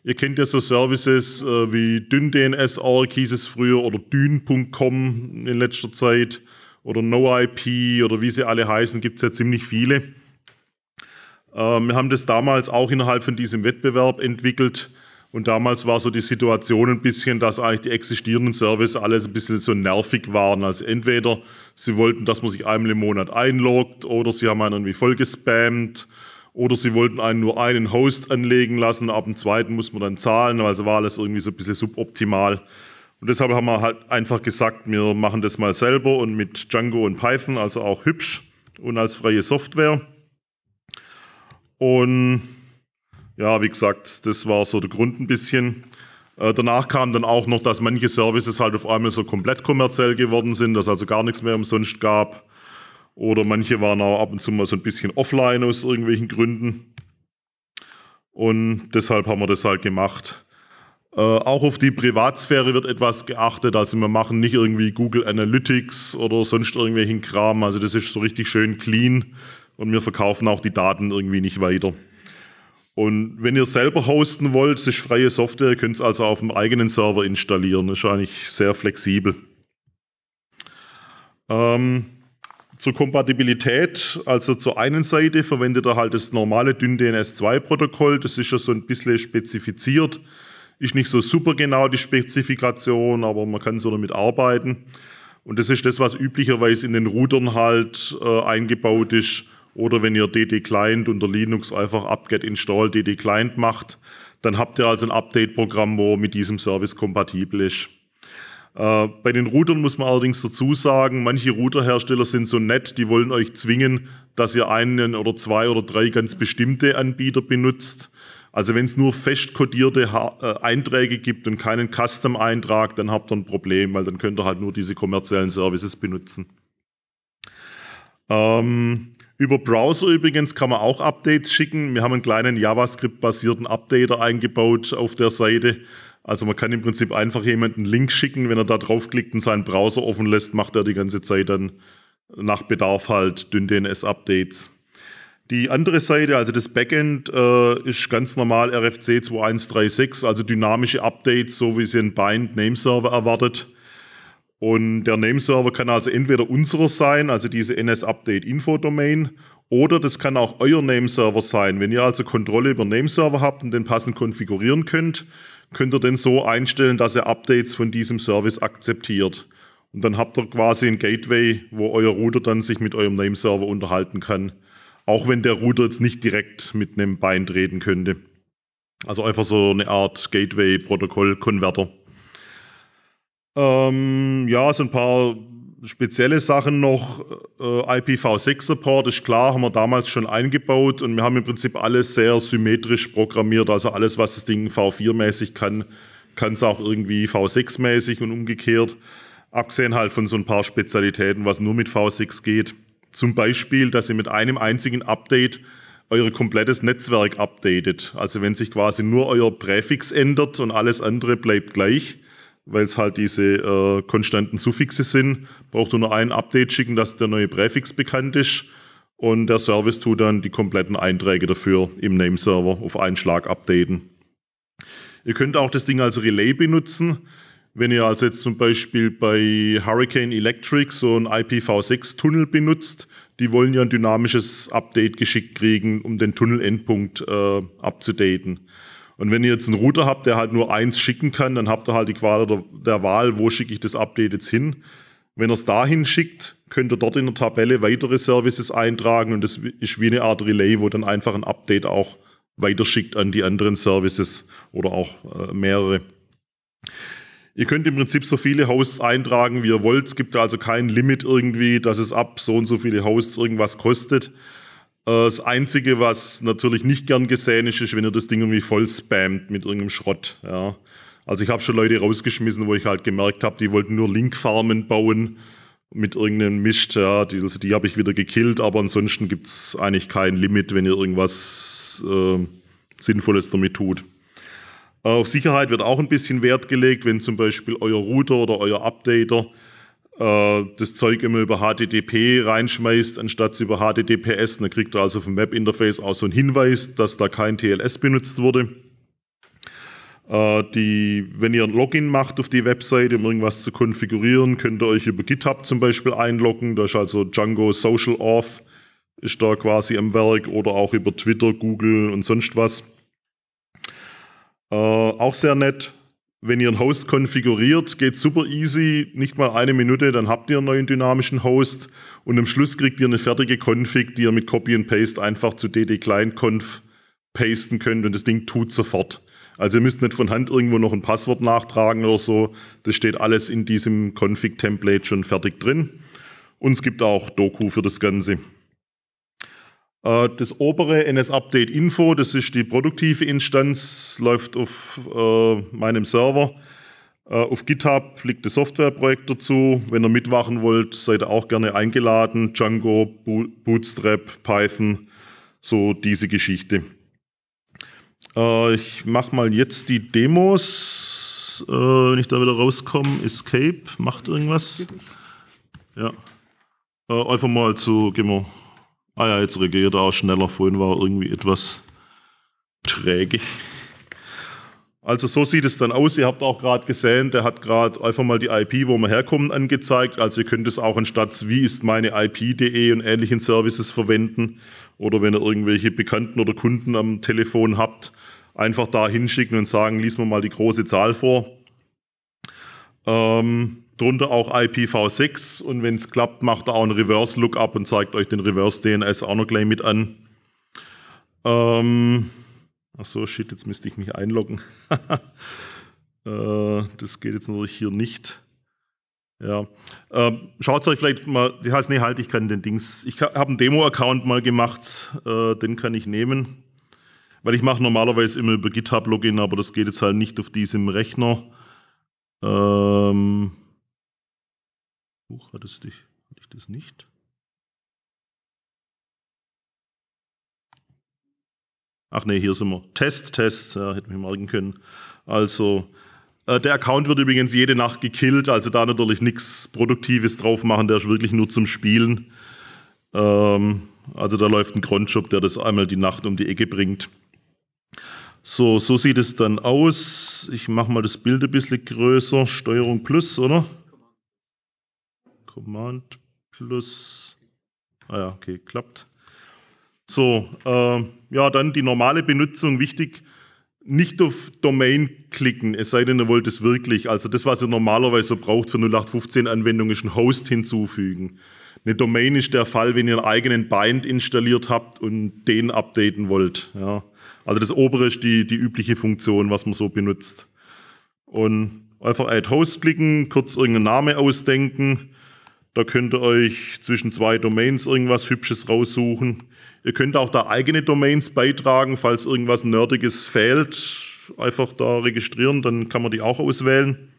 Ihr kennt ja so Services äh, wie DynDNS.org hieß es früher oder dyn.com in letzter Zeit oder NoIP oder wie sie alle heißen, gibt es ja ziemlich viele. Äh, wir haben das damals auch innerhalb von diesem Wettbewerb entwickelt Und damals war so die Situation ein bisschen, dass eigentlich die existierenden Services alles ein bisschen so nervig waren. Also entweder sie wollten, dass man sich einmal im Monat einloggt oder sie haben einen irgendwie voll gespammt oder sie wollten einen nur einen Host anlegen lassen, ab dem zweiten muss man dann zahlen, also war alles irgendwie so ein bisschen suboptimal. Und deshalb haben wir halt einfach gesagt, wir machen das mal selber und mit Django und Python, also auch hübsch und als freie Software. Und ja, wie gesagt, das war so der Grund ein bisschen. Äh, danach kam dann auch noch, dass manche Services halt auf einmal so komplett kommerziell geworden sind, dass also gar nichts mehr umsonst gab. Oder manche waren auch ab und zu mal so ein bisschen offline aus irgendwelchen Gründen. Und deshalb haben wir das halt gemacht. Äh, auch auf die Privatsphäre wird etwas geachtet. Also wir machen nicht irgendwie Google Analytics oder sonst irgendwelchen Kram. Also das ist so richtig schön clean. Und wir verkaufen auch die Daten irgendwie nicht weiter. Und wenn ihr selber hosten wollt, es ist freie Software, ihr könnt es also auf dem eigenen Server installieren. Das ist eigentlich sehr flexibel. Ähm, zur Kompatibilität, also zur einen Seite verwendet er halt das normale DynDNS2-Protokoll, das ist ja so ein bisschen spezifiziert. Ist nicht so super genau die Spezifikation, aber man kann so damit arbeiten. Und das ist das, was üblicherweise in den Routern halt äh, eingebaut ist. Oder wenn ihr DD Client unter Linux einfach apt-get install DD Client macht, dann habt ihr also ein Update-Programm, wo mit diesem Service kompatibel ist. Äh, bei den Routern muss man allerdings dazu sagen, manche Routerhersteller sind so nett, die wollen euch zwingen, dass ihr einen oder zwei oder drei ganz bestimmte Anbieter benutzt. Also wenn es nur fest kodierte äh, Einträge gibt und keinen Custom-Eintrag, dann habt ihr ein Problem, weil dann könnt ihr halt nur diese kommerziellen Services benutzen. Ähm, über Browser übrigens kann man auch Updates schicken. Wir haben einen kleinen JavaScript-basierten Updater eingebaut auf der Seite. Also man kann im Prinzip einfach jemanden einen Link schicken, wenn er da draufklickt und seinen Browser offen lässt, macht er die ganze Zeit dann nach Bedarf halt dünn DNS-Updates. Die andere Seite, also das Backend, äh, ist ganz normal RFC 2136, also dynamische Updates, so wie sie ein Bind Nameserver erwartet. Und der Nameserver kann also entweder unserer sein, also diese NS-Update-Info-Domain, oder das kann auch euer Nameserver sein. Wenn ihr also Kontrolle über Nameserver habt und den passend konfigurieren könnt, könnt ihr den so einstellen, dass er Updates von diesem Service akzeptiert. Und dann habt ihr quasi ein Gateway, wo euer Router dann sich mit eurem Nameserver unterhalten kann. Auch wenn der Router jetzt nicht direkt mit einem Bind reden könnte. Also einfach so eine Art Gateway-Protokoll-Konverter. Ähm, ja, so ein paar spezielle Sachen noch. Äh, IPv6-Support ist klar, haben wir damals schon eingebaut und wir haben im Prinzip alles sehr symmetrisch programmiert. Also alles, was das Ding V4-mäßig kann, kann es auch irgendwie V6-mäßig und umgekehrt. Abgesehen halt von so ein paar Spezialitäten, was nur mit V6 geht. Zum Beispiel, dass ihr mit einem einzigen Update euer komplettes Netzwerk updatet. Also wenn sich quasi nur euer Präfix ändert und alles andere bleibt gleich, weil es halt diese äh, konstanten Suffixe sind. Braucht nur ein Update schicken, dass der neue Präfix bekannt ist. Und der Service tut dann die kompletten Einträge dafür im Nameserver auf einen Schlag updaten. Ihr könnt auch das Ding als Relay benutzen. Wenn ihr also jetzt zum Beispiel bei Hurricane Electric so einen IPv6-Tunnel benutzt, die wollen ja ein dynamisches Update geschickt kriegen, um den Tunnelendpunkt äh, abzudaten. Und wenn ihr jetzt einen Router habt, der halt nur eins schicken kann, dann habt ihr halt die Qual der, der Wahl, wo schicke ich das Update jetzt hin. Wenn ihr es dahin schickt, könnt ihr dort in der Tabelle weitere Services eintragen und das ist wie eine Art Relay, wo dann einfach ein Update auch weiterschickt an die anderen Services oder auch äh, mehrere. Ihr könnt im Prinzip so viele Hosts eintragen, wie ihr wollt. Es gibt also kein Limit irgendwie, dass es ab so und so viele Hosts irgendwas kostet. Äh, das Einzige, was natürlich nicht gern gesehen ist, ist, wenn ihr das Ding irgendwie voll spammt mit irgendeinem Schrott. Ja. Also ich habe schon Leute rausgeschmissen, wo ich halt gemerkt habe, die wollten nur Linkfarmen bauen mit irgendeinem Mist. Ja. Die, also die habe ich wieder gekillt, aber ansonsten gibt es eigentlich kein Limit, wenn ihr irgendwas äh, Sinnvolles damit tut. Äh, auf Sicherheit wird auch ein bisschen Wert gelegt, wenn zum Beispiel euer Router oder euer Updater das Zeug immer über HTTP reinschmeißt, anstatt über HTTPS. Dann kriegt er also vom Webinterface auch so einen Hinweis, dass da kein TLS benutzt wurde. Äh, die, wenn ihr ein Login macht auf die Webseite, um irgendwas zu konfigurieren, könnt ihr euch über GitHub zum Beispiel einloggen. Da ist also Django Social Auth, ist da quasi am Werk oder auch über Twitter, Google und sonst was. Äh, auch sehr nett. Wenn ihr einen Host konfiguriert, geht super easy, nicht mal eine Minute, dann habt ihr einen neuen dynamischen Host und am Schluss kriegt ihr eine fertige Config, die ihr mit Copy and Paste einfach zu dd client conf pasten könnt und das Ding tut sofort. Also ihr müsst nicht von Hand irgendwo noch ein Passwort nachtragen oder so. Das steht alles in diesem Config-Template schon fertig drin. Und es gibt auch Doku für das Ganze. Äh, das obere NS-Update Info, das ist die produktive Instanz, läuft auf äh, meinem Server. Äh, auf GitHub liegt das Softwareprojekt dazu. Wenn ihr mitwachen wollt, seid ihr auch gerne eingeladen. Django, Bootstrap, Python, so diese Geschichte. Äh, ich mache mal jetzt die Demos. Äh, wenn ich da wieder rauskomme, Escape macht irgendwas. Ja. Äh, einfach mal zu, gehen wir. Ah ja, jetzt reagiert er auch schneller. Vorhin war er irgendwie etwas träge. Also so sieht es dann aus. Ihr habt auch gerade gesehen, der hat gerade einfach mal die IP, wo wir herkommen, angezeigt. Also ihr könnt es auch anstatt wie ist meine IP.de und ähnlichen Services verwenden. Oder wenn ihr irgendwelche Bekannten oder Kunden am Telefon habt, einfach da hinschicken und sagen, lies mir mal die große Zahl vor. Ähm, drunter auch IPv6 und wenn es klappt, macht er auch ein Reverse Lookup und zeigt euch den Reverse DNS auch noch gleich mit an. Ähm, ach so, shit, jetzt müsste ich mich einloggen. äh, das geht jetzt natürlich hier nicht. Ja, ähm, schaut euch vielleicht mal, die heißt, nee, halt, ich kann den Dings, ich habe einen Demo-Account mal gemacht, äh, den kann ich nehmen. Weil ich mache normalerweise immer über GitHub-Login, aber das geht jetzt halt nicht auf diesem Rechner. Ähm, Huch, hattest dich, hatte ich das nicht? Ach nee, hier sind wir. Test, Test, ja, hätte mich merken können. Also, äh, der Account wird übrigens jede Nacht gekillt, also da natürlich nichts Produktives drauf machen, der ist wirklich nur zum Spielen. Ähm, also da läuft ein Cronjob, der das einmal die Nacht um die Ecke bringt. So, so sieht es dann aus. Ich mache mal das Bild ein bisschen größer. Steuerung plus, oder? Command plus. Ah ja, okay, klappt. So, äh, ja, dann die normale Benutzung. Wichtig, nicht auf Domain klicken, es sei denn, ihr wollt es wirklich. Also das, was ihr normalerweise braucht für 0815-Anwendungen, ist ein Host hinzufügen. Eine Domain ist der Fall, wenn ihr einen eigenen Bind installiert habt und den updaten wollt. Ja. Also das obere ist die, die übliche Funktion, was man so benutzt. Und einfach Add Host klicken, kurz irgendeinen Name ausdenken. Da könnt ihr euch zwischen zwei Domains irgendwas Hübsches raussuchen. Ihr könnt auch da eigene Domains beitragen, falls irgendwas Nerdiges fehlt. Einfach da registrieren, dann kann man die auch auswählen.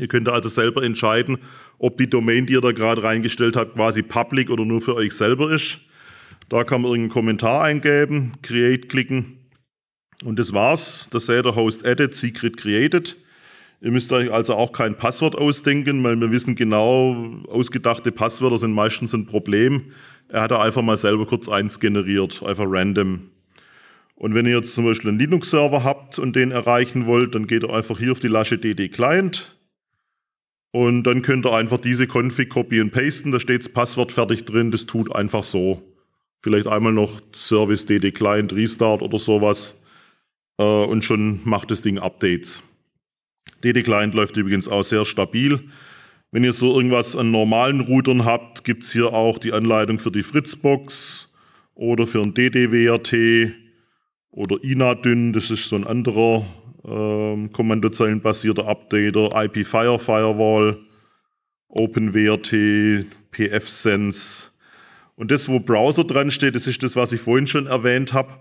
Ihr könnt also selber entscheiden, ob die Domain, die ihr da gerade reingestellt habt, quasi public oder nur für euch selber ist. Da kann man irgendeinen Kommentar eingeben, Create klicken und das war's. Das seht ihr Host Added, Secret Created. Ihr müsst euch also auch kein Passwort ausdenken, weil wir wissen genau, ausgedachte Passwörter sind meistens ein Problem. Er hat da einfach mal selber kurz eins generiert, einfach random. Und wenn ihr jetzt zum Beispiel einen Linux-Server habt und den erreichen wollt, dann geht ihr einfach hier auf die Lasche DD Client und dann könnt ihr einfach diese Config copy und pasten. Da steht das Passwort fertig drin, das tut einfach so. Vielleicht einmal noch Service DD Client Restart oder sowas äh, und schon macht das Ding Updates. DD Client läuft übrigens auch sehr stabil. Wenn ihr so irgendwas an normalen Routern habt, gibt es hier auch die Anleitung für die Fritzbox oder für ein DDWRT oder INADYN, das ist so ein anderer ähm, kommandozeilenbasierter Updater, IP-Fire Firewall, OpenWRT, PFSense. Und das, wo Browser dran steht, das ist das, was ich vorhin schon erwähnt habe.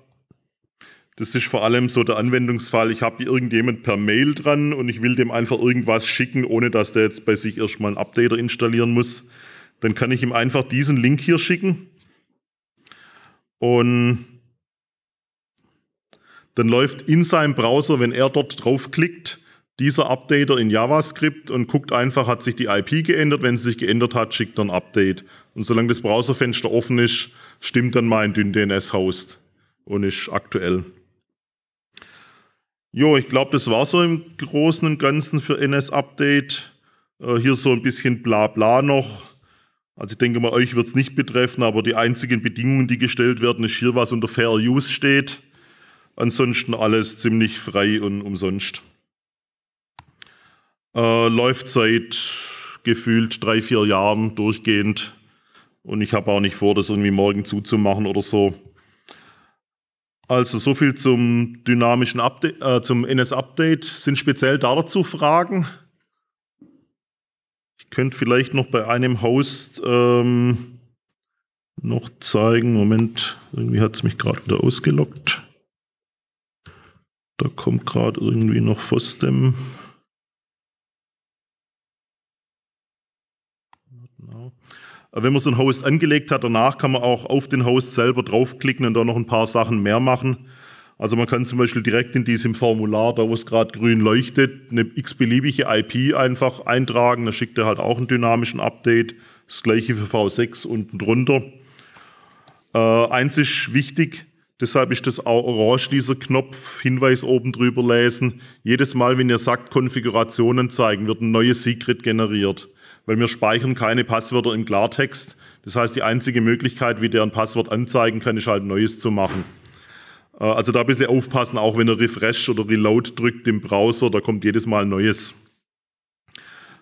Das ist vor allem so der Anwendungsfall, ich habe irgendjemand per Mail dran und ich will dem einfach irgendwas schicken, ohne dass der jetzt bei sich erstmal einen Updater installieren muss. Dann kann ich ihm einfach diesen Link hier schicken. Und dann läuft in seinem Browser, wenn er dort draufklickt, dieser Updater in JavaScript und guckt einfach, hat sich die IP geändert. Wenn sie sich geändert hat, schickt er ein Update. Und solange das Browserfenster offen ist, stimmt dann mein DNS-Host und ist aktuell. Jo, ich glaube, das war so im Großen und Ganzen für NS-Update. Äh, hier so ein bisschen Blabla noch. Also ich denke mal, euch wird es nicht betreffen, aber die einzigen Bedingungen, die gestellt werden, ist hier, was unter Fair Use steht. Ansonsten alles ziemlich frei und umsonst. Äh, läuft seit gefühlt drei, vier Jahren durchgehend. Und ich habe auch nicht vor, das irgendwie morgen zuzumachen oder so. Also so viel zum dynamischen Update, äh, zum NS-Update. Sind speziell dazu Fragen? Ich könnte vielleicht noch bei einem Host ähm, noch zeigen. Moment, irgendwie hat es mich gerade wieder ausgelockt. Da kommt gerade irgendwie noch Fosdem. Wenn man so einen Host angelegt hat, danach kann man auch auf den Host selber draufklicken und da noch ein paar Sachen mehr machen. Also man kann zum Beispiel direkt in diesem Formular, da wo es gerade grün leuchtet, eine x-beliebige IP einfach eintragen. Da schickt er halt auch einen dynamischen Update. Das gleiche für V6 unten drunter. Äh, eins ist wichtig, deshalb ist das auch orange, dieser Knopf, Hinweis oben drüber lesen. Jedes Mal, wenn ihr sagt, Konfigurationen zeigen, wird ein neues Secret generiert weil wir speichern keine Passwörter in Klartext. Das heißt, die einzige Möglichkeit, wie der ein Passwort anzeigen kann, ist halt Neues zu machen. Äh, also da ein bisschen aufpassen, auch wenn er Refresh oder Reload drückt im Browser, da kommt jedes Mal Neues.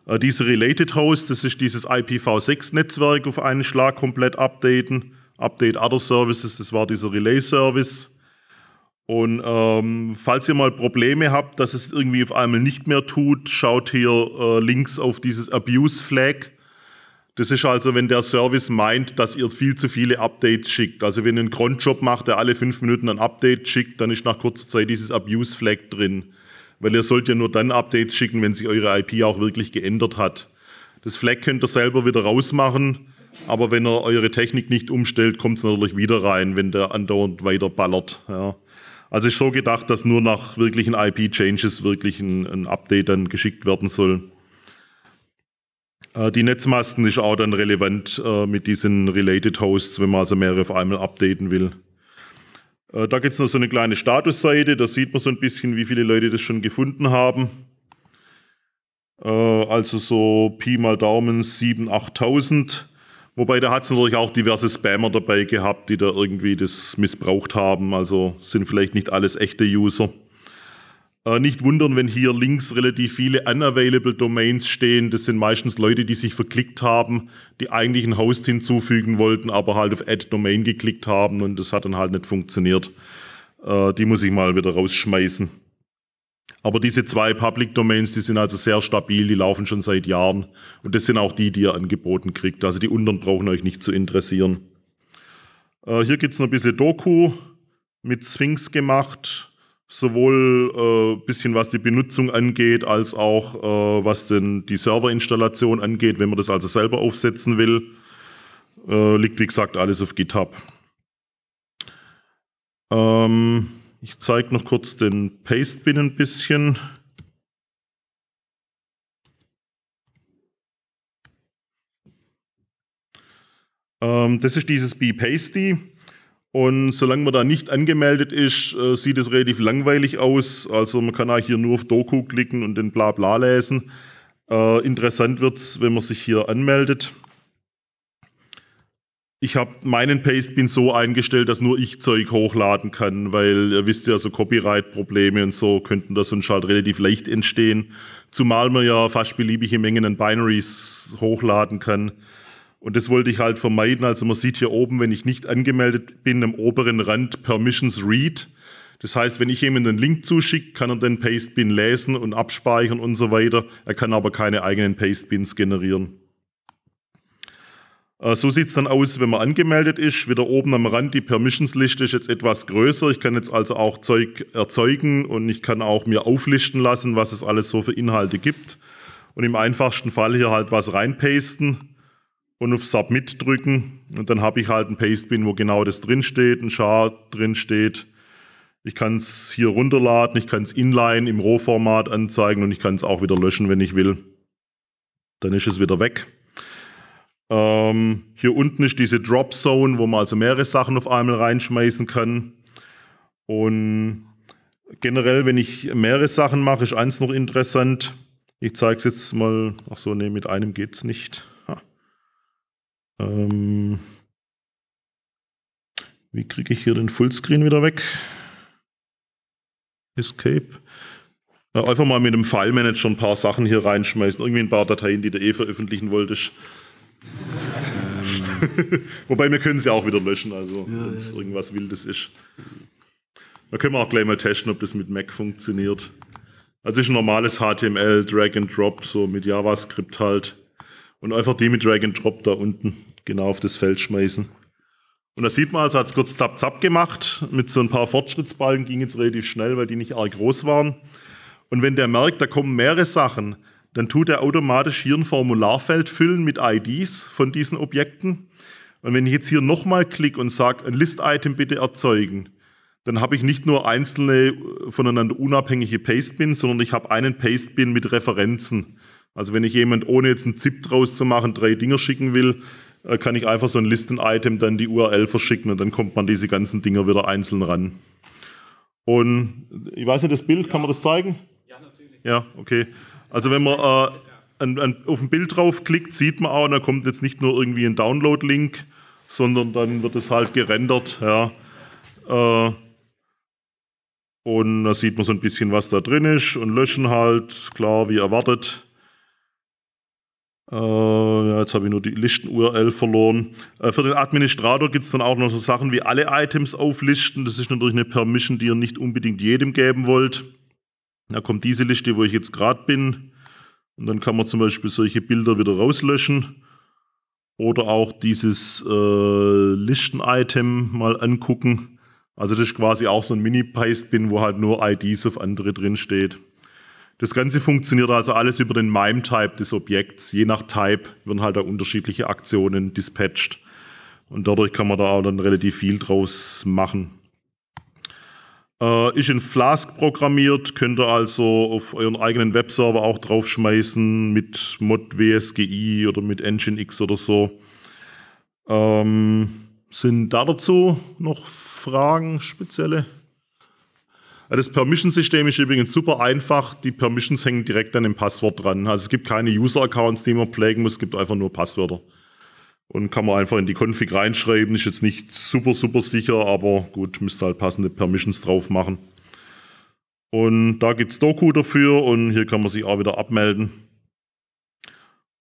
Äh, diese Related Host, das ist dieses IPv6-Netzwerk auf einen Schlag komplett updaten. Update Other Services, das war dieser Relay-Service. Und ähm, falls ihr mal Probleme habt, dass es irgendwie auf einmal nicht mehr tut, schaut hier äh, links auf dieses Abuse Flag. Das ist also, wenn der Service meint, dass ihr viel zu viele Updates schickt. Also wenn ihr einen Cronjob macht, der alle fünf Minuten ein Update schickt, dann ist nach kurzer Zeit dieses Abuse Flag drin. Weil ihr sollt ja nur dann Updates schicken, wenn sich eure IP auch wirklich geändert hat. Das Flag könnt ihr selber wieder rausmachen, aber wenn ihr eure Technik nicht umstellt, kommt es natürlich wieder rein, wenn der andauernd weiter ballert. Ja. Also ist so gedacht, dass nur nach wirklichen IP-Changes wirklich ein, ein, Update dann geschickt werden soll. Äh, die Netzmasten ist auch dann relevant äh, mit diesen Related Hosts, wenn man also mehrere auf einmal updaten will. Äh, da gibt es noch so eine kleine Statusseite, da sieht man so ein bisschen, wie viele Leute das schon gefunden haben. Äh, also so Pi mal Daumen 7.000, 8.000. Wobei da hat es natürlich auch diverse Spammer dabei gehabt, die da irgendwie das missbraucht haben. Also sind vielleicht nicht alles echte User. Äh, nicht wundern, wenn hier links relativ viele unavailable Domains stehen. Das sind meistens Leute, die sich verklickt haben, die eigentlich einen Host hinzufügen wollten, aber halt auf Add Domain geklickt haben und das hat dann halt nicht funktioniert. Äh, die muss ich mal wieder rausschmeißen. Aber diese zwei Public Domains, die sind also sehr stabil, die laufen schon seit Jahren. Und das sind auch die, die ihr angeboten kriegt. Also die unteren brauchen euch nicht zu interessieren. Äh, hier gibt es noch ein bisschen Doku mit Sphinx gemacht. Sowohl ein äh, bisschen was die Benutzung angeht, als auch äh, was denn die Serverinstallation angeht, wenn man das also selber aufsetzen will. Äh, liegt wie gesagt alles auf GitHub. Ähm, ich zeige noch kurz den Pastebin ein bisschen. Ähm, das ist dieses B-Pasty. Und solange man da nicht angemeldet ist, äh, sieht es relativ langweilig aus. Also man kann auch hier nur auf Doku klicken und den Blabla lesen. Äh, interessant wird es, wenn man sich hier anmeldet ich habe meinen Pastebin so eingestellt, dass nur ich Zeug hochladen kann, weil ihr wisst ja, so Copyright-Probleme und so könnten da sonst halt relativ leicht entstehen. Zumal man ja fast beliebige Mengen an Binaries hochladen kann. Und das wollte ich halt vermeiden. Also man sieht hier oben, wenn ich nicht angemeldet bin, am oberen Rand Permissions Read. Das heißt, wenn ich jemandem einen Link zuschicke, kann er den Pastebin lesen und abspeichern und so weiter. Er kann aber keine eigenen Pastebins generieren. Äh, so sieht es dann aus, wenn man angemeldet ist. Wieder oben am Rand, die Permissions-Liste ist jetzt etwas größer. Ich kann jetzt also auch Zeug erzeugen und ich kann auch mir auflisten lassen, was es alles so für Inhalte gibt. Und im einfachsten Fall hier halt was reinpasten und auf Submit drücken. Und dann habe ich halt ein Pastebin, wo genau das drinsteht, ein Char drinsteht. Ich kann es hier runterladen, ich kann es inline im Rohformat anzeigen und ich kann es auch wieder löschen, wenn ich will. Dann ist es wieder weg. Ähm, hier unten ist diese Drop Zone, wo man also mehrere Sachen auf einmal reinschmeißen kann. Und generell, wenn ich mehrere Sachen mache, ist eins noch interessant. Ich zeige es jetzt mal. Ach so, nee, mit einem geht es nicht. Ähm, wie kriege ich hier den Fullscreen wieder weg? Escape. Ja, einfach mal mit einem File-Manager ein paar Sachen hier reinschmeißen. Irgendwie ein paar Dateien, die du eh veröffentlichen wolltest. Ähm. Wobei wir können sie auch wieder löschen, also ja, wenn es ja. irgendwas Wildes ist. Da können wir auch gleich mal testen, ob das mit Mac funktioniert. Also ist ein normales HTML, Drag and Drop, so mit JavaScript halt. Und einfach die mit Drag and Drop da unten genau auf das Feld schmeißen. Und da sieht man, also hat es kurz zap zap gemacht. Mit so ein paar Fortschrittsbalken ging es relativ schnell, weil die nicht arg groß waren. Und wenn der merkt, da kommen mehrere Sachen, dann tut er automatisch hier ein Formularfeld füllen mit IDs von diesen Objekten. Und wenn ich jetzt hier nochmal klicke und sage, ein List-Item bitte erzeugen, dann habe ich nicht nur einzelne äh, voneinander unabhängige Pastebins, sondern ich habe einen Pastebin mit Referenzen. Also wenn ich jemand ohne jetzt einen ZIP draus zu machen drei Dinger schicken will, äh, kann ich einfach so ein Listen-Item dann die URL verschicken und dann kommt man diese ganzen Dinger wieder einzeln ran. Und ich weiß nicht, das Bild, kann man das zeigen? Ja, natürlich. Ja, okay. Also wenn man äh, an, an, auf ein Bild draufklickt, sieht man auch, da kommt jetzt nicht nur irgendwie ein Download-Link, sondern dann wird es halt gerendert. Ja. Äh, und da sieht man so ein bisschen, was da drin ist und löschen halt, klar, wie erwartet. Äh, ja, jetzt habe ich nur die Listen-URL verloren. Äh, für den Administrator gibt es dann auch noch so Sachen wie alle Items auflisten. Das ist natürlich eine Permission, die ihr nicht unbedingt jedem geben wollt. Da kommt diese Liste, wo ich jetzt gerade bin. Und dann kann man zum Beispiel solche Bilder wieder rauslöschen. Oder auch dieses äh, Listen-Item mal angucken. Also das ist quasi auch so ein Mini-Pastebin, wo halt nur IDs auf andere drin steht. Das Ganze funktioniert also alles über den MIME-Type des Objekts. Je nach Type werden halt auch unterschiedliche Aktionen dispatcht. Und dadurch kann man da auch dann relativ viel draus machen. Äh, ist in Flask programmiert, könnt ihr also auf euren eigenen Webserver auch draufschmeißen mit Mod WSGI oder mit Nginx oder so. Ähm, sind da dazu noch Fragen, spezielle? Das Permission-System ist übrigens super einfach. Die Permissions hängen direkt an dem Passwort dran. Also es gibt keine User-Accounts, die man pflegen muss, es gibt einfach nur Passwörter. Und kann man einfach in die Config reinschreiben. Ist jetzt nicht super, super sicher, aber gut, müsste halt passende Permissions drauf machen. Und da gibt es Doku dafür und hier kann man sich auch wieder abmelden.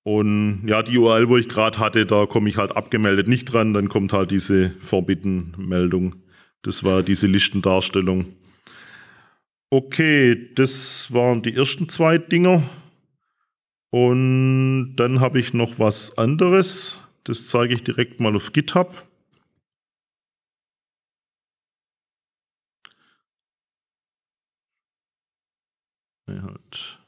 Und ja, die URL, wo ich gerade hatte, da komme ich halt abgemeldet nicht dran, dann kommt halt diese Forbidden-Meldung. Das war diese Listendarstellung. Okay, das waren die ersten zwei Dinger. Und dann habe ich noch was anderes. Das zeige ich direkt mal auf GitHub. Ja, halt.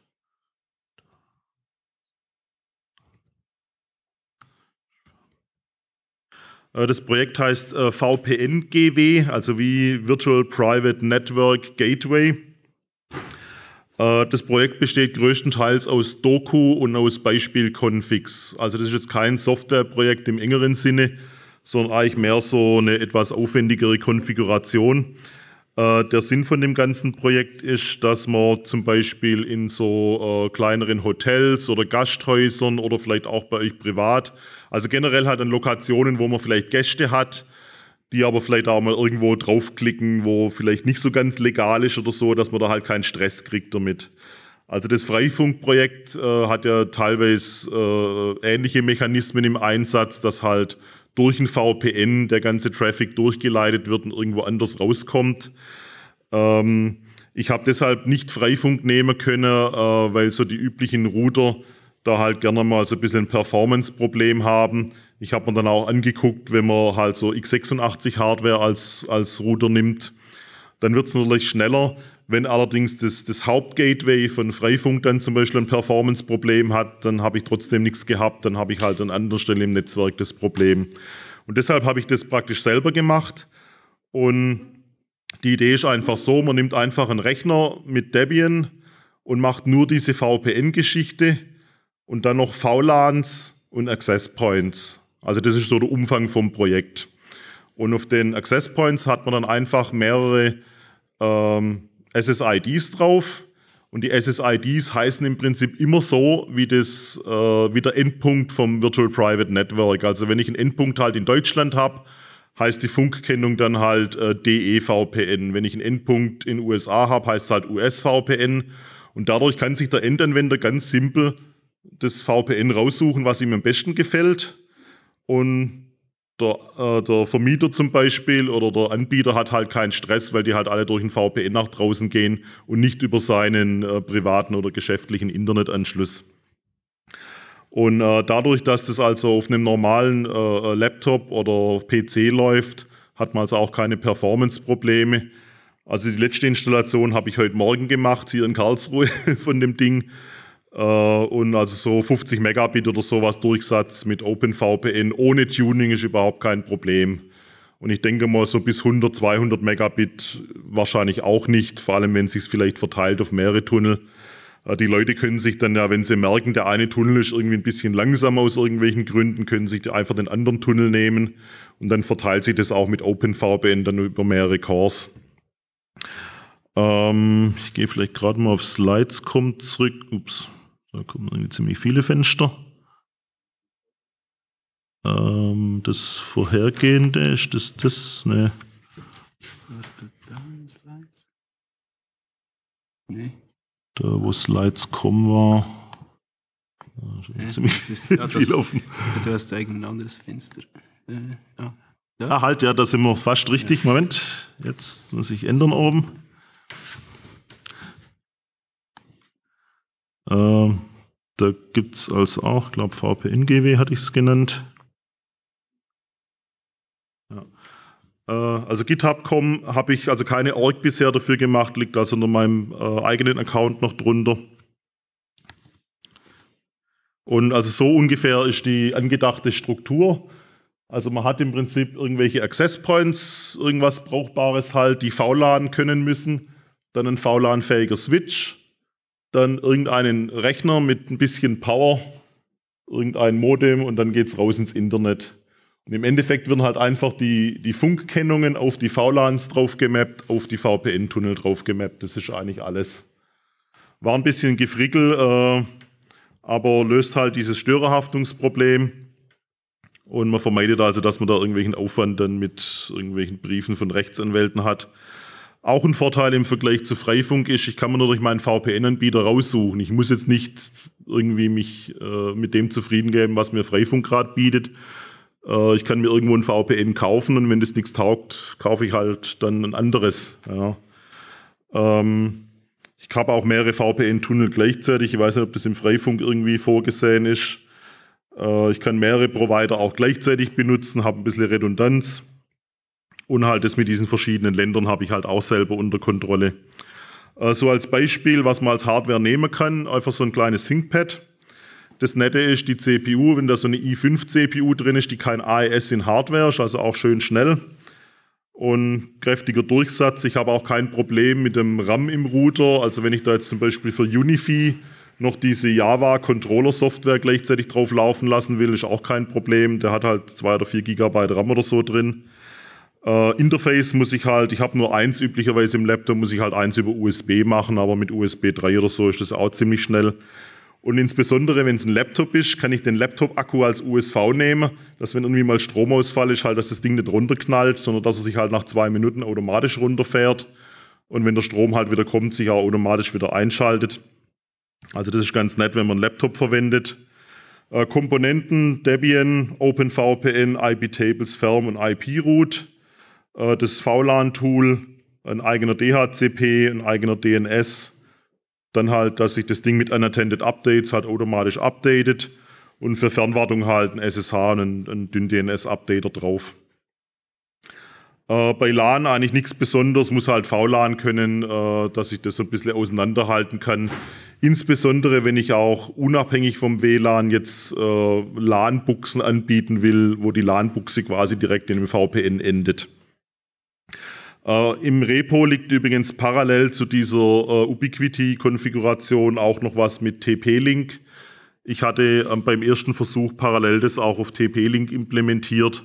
Äh, das Projekt heißt äh, VPN-GW, also wie Virtual Private Network Gateway. Äh, das Projekt besteht größtenteils aus Doku und aus Beispiel-Configs. Also das ist jetzt kein Softwareprojekt im engeren Sinne, sondern eigentlich mehr so eine etwas aufwendigere Konfiguration. Äh, der Sinn von dem ganzen Projekt ist, dass man zum Beispiel in so äh, kleineren Hotels oder Gasthäusern oder vielleicht auch bei euch privat, also generell halt an Lokationen, wo man vielleicht Gäste hat, die aber vielleicht auch mal irgendwo draufklicken, wo vielleicht nicht so ganz legal ist oder so, dass man da halt keinen Stress kriegt damit. Also das Freifunkprojekt äh, hat ja teilweise äh, ähnliche Mechanismen im Einsatz, dass halt durch ein VPN der ganze Traffic durchgeleitet wird und irgendwo anders rauskommt. Ähm, ich habe deshalb nicht Freifunk nehmen können, äh, weil so die üblichen Router da halt gerne mal so ein bisschen Performance-Problem haben. Ich habe mir dann auch angeguckt, wenn man halt so x86-Hardware als, als Router nimmt, dann wird es natürlich schneller. Wenn allerdings das, das Hauptgateway von Freifunk dann zum Beispiel ein Performance-Problem hat, dann habe ich trotzdem nichts gehabt, dann habe ich halt an anderer Stelle im Netzwerk das Problem. Und deshalb habe ich das praktisch selber gemacht. Und die Idee ist einfach so, man nimmt einfach einen Rechner mit Debian und macht nur diese VPN-Geschichte und dann noch VLANs und Access Points. Also das ist so der Umfang vom Projekt. Und auf den Access Points hat man dann einfach mehrere ähm, SSIDs drauf. Und die SSIDs heißen im Prinzip immer so, wie, das, äh, wie der Endpunkt vom Virtual Private Network. Also wenn ich einen Endpunkt halt in Deutschland habe, heißt die Funkkennung dann halt äh, DEVPN. Wenn ich einen Endpunkt in USA habe, heißt es halt US-VPN. Und dadurch kann sich der Endanwender ganz simpel das VPN raussuchen, was ihm am besten gefällt. Und der, äh, der Vermieter zum Beispiel oder der Anbieter hat halt keinen Stress, weil die halt alle durch ein VPN nach draußen gehen und nicht über seinen äh, privaten oder geschäftlichen Internetanschluss. Und äh, dadurch, dass das also auf einem normalen äh, Laptop oder PC läuft, hat man also auch keine Performance-Probleme. Also die letzte Installation habe ich heute Morgen gemacht, hier in Karlsruhe von dem Ding. Äh, und also so 50 Megabit oder sowas Durchsatz mit OpenVPN ohne Tuning ist überhaupt kein Problem. Und ich denke mal, so bis 100, 200 Megabit wahrscheinlich auch nicht, vor allem wenn es sich vielleicht verteilt auf mehrere Tunnel. Äh, die Leute können sich dann ja, wenn sie merken, der eine Tunnel ist irgendwie ein bisschen langsam aus irgendwelchen Gründen, können sich einfach den anderen Tunnel nehmen und dann verteilt sich das auch mit OpenVPN dann über mehrere Cores. Ähm, ich gehe vielleicht gerade mal auf Slides kommt zurück. Ups, da kommen irgendwie ziemlich viele Fenster. Ähm, das vorhergehende ist das das? Ne. Da Slides? Nee. Da wo Slides kommen war. Ja, ziemlich das ist, ja, viel das, offen. Du hast eigentlich ein anderes Fenster. Äh, ja. Ja. Ah, halt, ja, da sind wir fast richtig. Moment, jetzt muss ich ändern oben. Ähm, da gibt es also auch, ich glaube VPN-GW hatte ich es genannt. Ja. Äh, also GitHub.com habe ich also keine Org bisher dafür gemacht, liegt also unter meinem äh, eigenen Account noch drunter. Und also so ungefähr ist die angedachte Struktur. Also man hat im Prinzip irgendwelche Access Points, irgendwas Brauchbares halt, die VLAN können müssen, dann ein VLAN-fähiger Switch, dann irgendeinen Rechner mit ein bisschen Power, irgendein Modem und dann geht's raus ins Internet. Und im Endeffekt werden halt einfach die, die Funkkennungen auf die VLANs draufgemappt, auf die VPN-Tunnel draufgemappt. Das ist eigentlich alles. War ein bisschen Gefrickel, äh, aber löst halt dieses Störerhaftungsproblem. Und man vermeidet also, dass man da irgendwelchen Aufwand dann mit irgendwelchen Briefen von Rechtsanwälten hat. Auch ein Vorteil im Vergleich zu Freifunk ist, ich kann mir durch meinen VPN-Anbieter raussuchen. Ich muss jetzt nicht irgendwie mich äh, mit dem zufrieden geben, was mir Freifunk gerade bietet. Äh, ich kann mir irgendwo ein VPN kaufen und wenn das nichts taugt, kaufe ich halt dann ein anderes. Ja. Ähm, ich habe auch mehrere VPN-Tunnel gleichzeitig. Ich weiß nicht, ob das im Freifunk irgendwie vorgesehen ist. Äh, ich kann mehrere Provider auch gleichzeitig benutzen, habe ein bisschen Redundanz. Und halt das mit diesen verschiedenen Ländern habe ich halt auch selber unter Kontrolle. Äh, so als Beispiel, was man als Hardware nehmen kann, einfach so ein kleines ThinkPad. Das Nette ist, die CPU, wenn da so eine i5-CPU drin ist, die kein AES in Hardware ist, also auch schön schnell und kräftiger Durchsatz. Ich habe auch kein Problem mit dem RAM im Router. Also wenn ich da jetzt zum Beispiel für Unifi noch diese Java-Controller-Software gleichzeitig drauf laufen lassen will, ist auch kein Problem. Der hat halt zwei oder vier Gigabyte RAM oder so drin. Äh, Interface muss ich halt, ich habe nur eins üblicherweise im Laptop, muss ich halt eins über USB machen, aber mit USB 3 oder so ist das auch ziemlich schnell. Und insbesondere, wenn es ein Laptop ist, kann ich den Laptop-Akku als USV nehmen, dass wenn irgendwie mal Stromausfall ist, halt, dass das Ding nicht runterknallt, sondern dass er sich halt nach zwei Minuten automatisch runterfährt. Und wenn der Strom halt wieder kommt, sich auch automatisch wieder einschaltet. Also das ist ganz nett, wenn man einen Laptop verwendet. Äh, Komponenten, Debian, OpenVPN, IP-Tables, Ferm und IP-Root. Äh, das VLAN-Tool, ein eigener DHCP, ein eigener DNS. Dann halt, dass sich das Ding mit Unattended Updates halt automatisch updatet. Und für Fernwartung halt ein SSH und ein, ein DNS-Updater drauf. Äh, bei LAN eigentlich nichts Besonderes, muss halt VLAN können, äh, dass ich das so ein bisschen auseinanderhalten kann. Insbesondere, wenn ich auch unabhängig vom WLAN jetzt äh, LAN-Buchsen anbieten will, wo die LAN-Buchse quasi direkt in dem VPN endet. Äh, Im Repo liegt übrigens parallel zu dieser äh, Ubiquiti-Konfiguration auch noch was mit TP-Link. Ich hatte ähm, beim ersten Versuch parallel das auch auf TP-Link implementiert,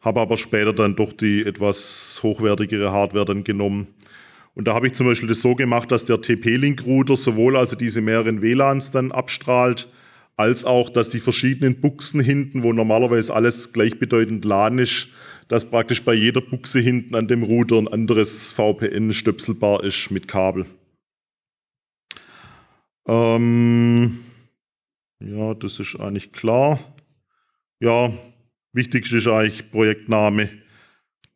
habe aber später dann doch die etwas hochwertigere Hardware dann genommen. Und da habe ich zum Beispiel das so gemacht, dass der TP-Link-Router sowohl also diese mehreren WLANs dann abstrahlt, als auch, dass die verschiedenen Buchsen hinten, wo normalerweise alles gleichbedeutend LAN ist, dass praktisch bei jeder Buchse hinten an dem Router ein anderes VPN stöpselbar ist mit Kabel. Ähm, ja, das ist eigentlich klar. Ja, wichtigste ist eigentlich Projektname.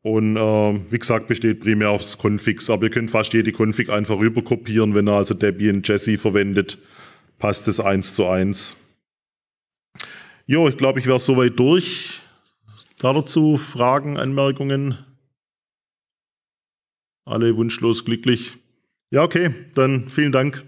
Und äh, wie gesagt, besteht primär aufs Configs, aber ihr könnt fast jede Config einfach rüberkopieren, wenn ihr also Debian Jesse verwendet, passt es eins zu eins. Jo, ich glaube, ich wäre soweit durch. Dazu Fragen, Anmerkungen? Alle wunschlos glücklich? Ja, okay, dann vielen Dank.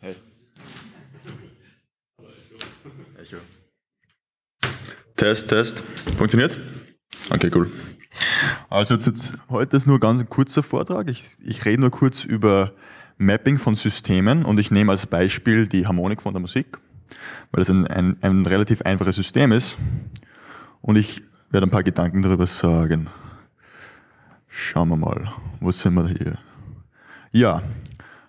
Hey. Echo. Test, Test. Funktioniert? Okay, cool. Also jetzt, heute ist nur ganz ein kurzer Vortrag. Ich, ich rede nur kurz über Mapping von Systemen und ich nehme als Beispiel die Harmonik von der Musik, weil das ein, ein, ein relativ einfaches System ist. Und ich werde ein paar Gedanken darüber sagen. Schauen wir mal, wo sind wir hier? Ja,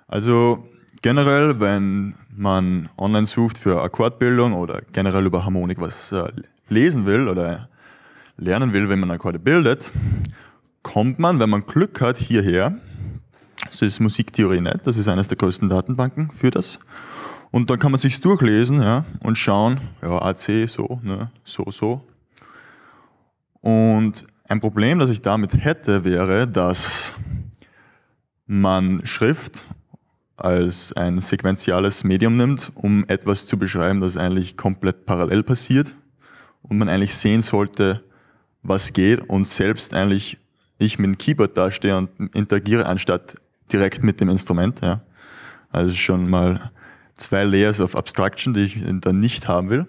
also generell, wenn man online sucht für Akkordbildung oder generell über Harmonik was äh, lesen will oder lernen will, wenn man Akkorde bildet, kommt man, wenn man Glück hat, hierher. Das ist Musiktheorie.net, das ist eines der größten Datenbanken für das. Und dann kann man sich durchlesen ja, und schauen, ja, AC so, ne, so, so. Und ein Problem, das ich damit hätte, wäre, dass man Schrift als ein sequenziales Medium nimmt, um etwas zu beschreiben, das eigentlich komplett parallel passiert und man eigentlich sehen sollte, was geht und selbst eigentlich ich mit dem Keyboard dastehe und interagiere anstatt direkt mit dem Instrument. Ja. Also schon mal zwei Layers of Abstraction, die ich dann nicht haben will.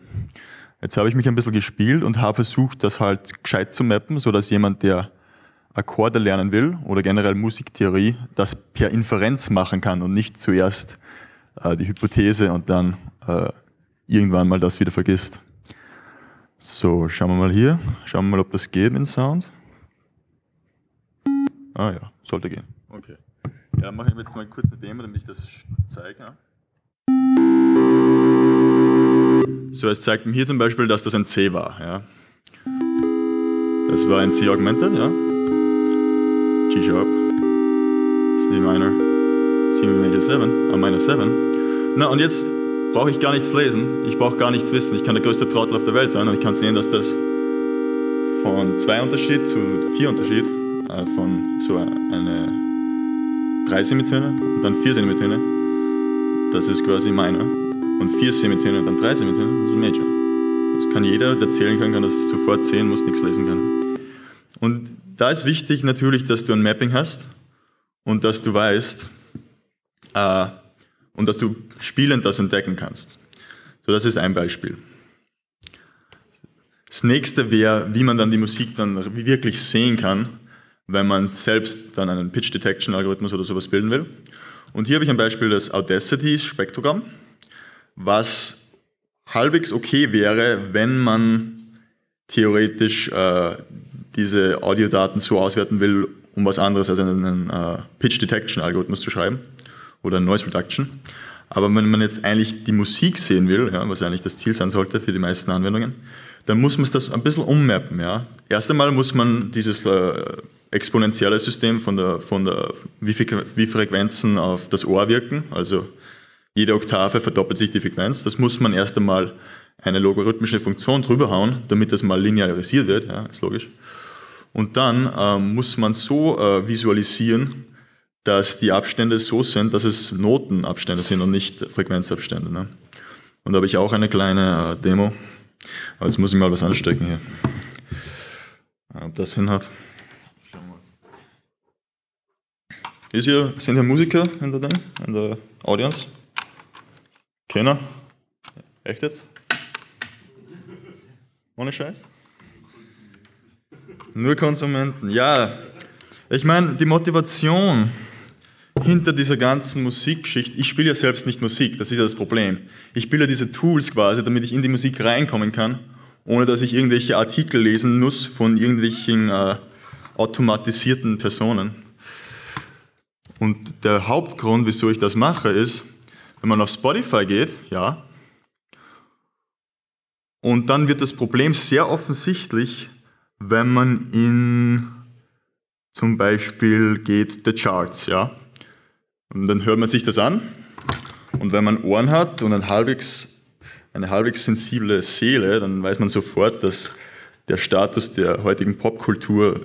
Jetzt habe ich mich ein bisschen gespielt und habe versucht, das halt gescheit zu mappen, so dass jemand, der Akkorde lernen will oder generell Musiktheorie, das per Inferenz machen kann und nicht zuerst äh, die Hypothese und dann äh, irgendwann mal das wieder vergisst. So, schauen wir mal hier. Schauen wir mal, ob das geht mit Sound. Ah ja, sollte gehen. Okay. Ja, mache ich jetzt mal kurz eine Demo, damit ich das zeige. So, es zeigt mir hier zum Beispiel, dass das ein C war. Ja. Das war ein C Augmented, ja. G sharp, C minor, C major 7, A minor 7. Na, und jetzt brauche ich gar nichts lesen, ich brauche gar nichts wissen. Ich kann der größte Trottel auf der Welt sein und ich kann sehen, dass das von zwei Unterschied zu vier Unterschied, äh, von zu eine drei Semitöne und dann vier Semitöne, das ist quasi minor. Und vier Semitöne und dann drei Semitöne, das ist Major. Das kann jeder, der zählen kann, kann das sofort sehen, muss nichts lesen können. Und da ist wichtig natürlich, dass du ein Mapping hast und dass du weißt äh, und dass du spielend das entdecken kannst. So, das ist ein Beispiel. Das nächste wäre, wie man dann die Musik dann wirklich sehen kann, wenn man selbst dann einen Pitch Detection Algorithmus oder sowas bilden will. Und hier habe ich ein Beispiel des Audacity Spektrogramm, was halbwegs okay wäre, wenn man theoretisch äh, diese Audiodaten so auswerten will, um was anderes als einen, einen uh, Pitch Detection Algorithmus zu schreiben oder Noise Reduction. Aber wenn man jetzt eigentlich die Musik sehen will, ja, was eigentlich das Ziel sein sollte für die meisten Anwendungen, dann muss man das ein bisschen ummappen. Ja. Erst einmal muss man dieses äh, exponentielle System von der, von der wie, viel, wie Frequenzen auf das Ohr wirken, also jede Oktave verdoppelt sich die Frequenz. Das muss man erst einmal eine logarithmische Funktion drüber hauen, damit das mal linearisiert wird, ja, ist logisch. Und dann ähm, muss man so äh, visualisieren, dass die Abstände so sind, dass es Notenabstände sind und nicht Frequenzabstände. Ne? Und da habe ich auch eine kleine äh, Demo. Aber jetzt muss ich mal was anstecken hier. Ob das hinhat. Ist hier, sind hier Musiker in der, Ding, in der Audience? Keiner? Echt jetzt? Ohne Scheiß? Nur Konsumenten. Ja, ich meine, die Motivation hinter dieser ganzen Musikgeschichte, ich spiele ja selbst nicht Musik, das ist ja das Problem. Ich spiele diese Tools quasi, damit ich in die Musik reinkommen kann, ohne dass ich irgendwelche Artikel lesen muss von irgendwelchen äh, automatisierten Personen. Und der Hauptgrund, wieso ich das mache, ist, wenn man auf Spotify geht, ja, und dann wird das Problem sehr offensichtlich, wenn man in zum Beispiel geht The Charts, ja. Und dann hört man sich das an und wenn man Ohren hat und ein halbwegs, eine halbwegs sensible Seele, dann weiß man sofort, dass der Status der heutigen Popkultur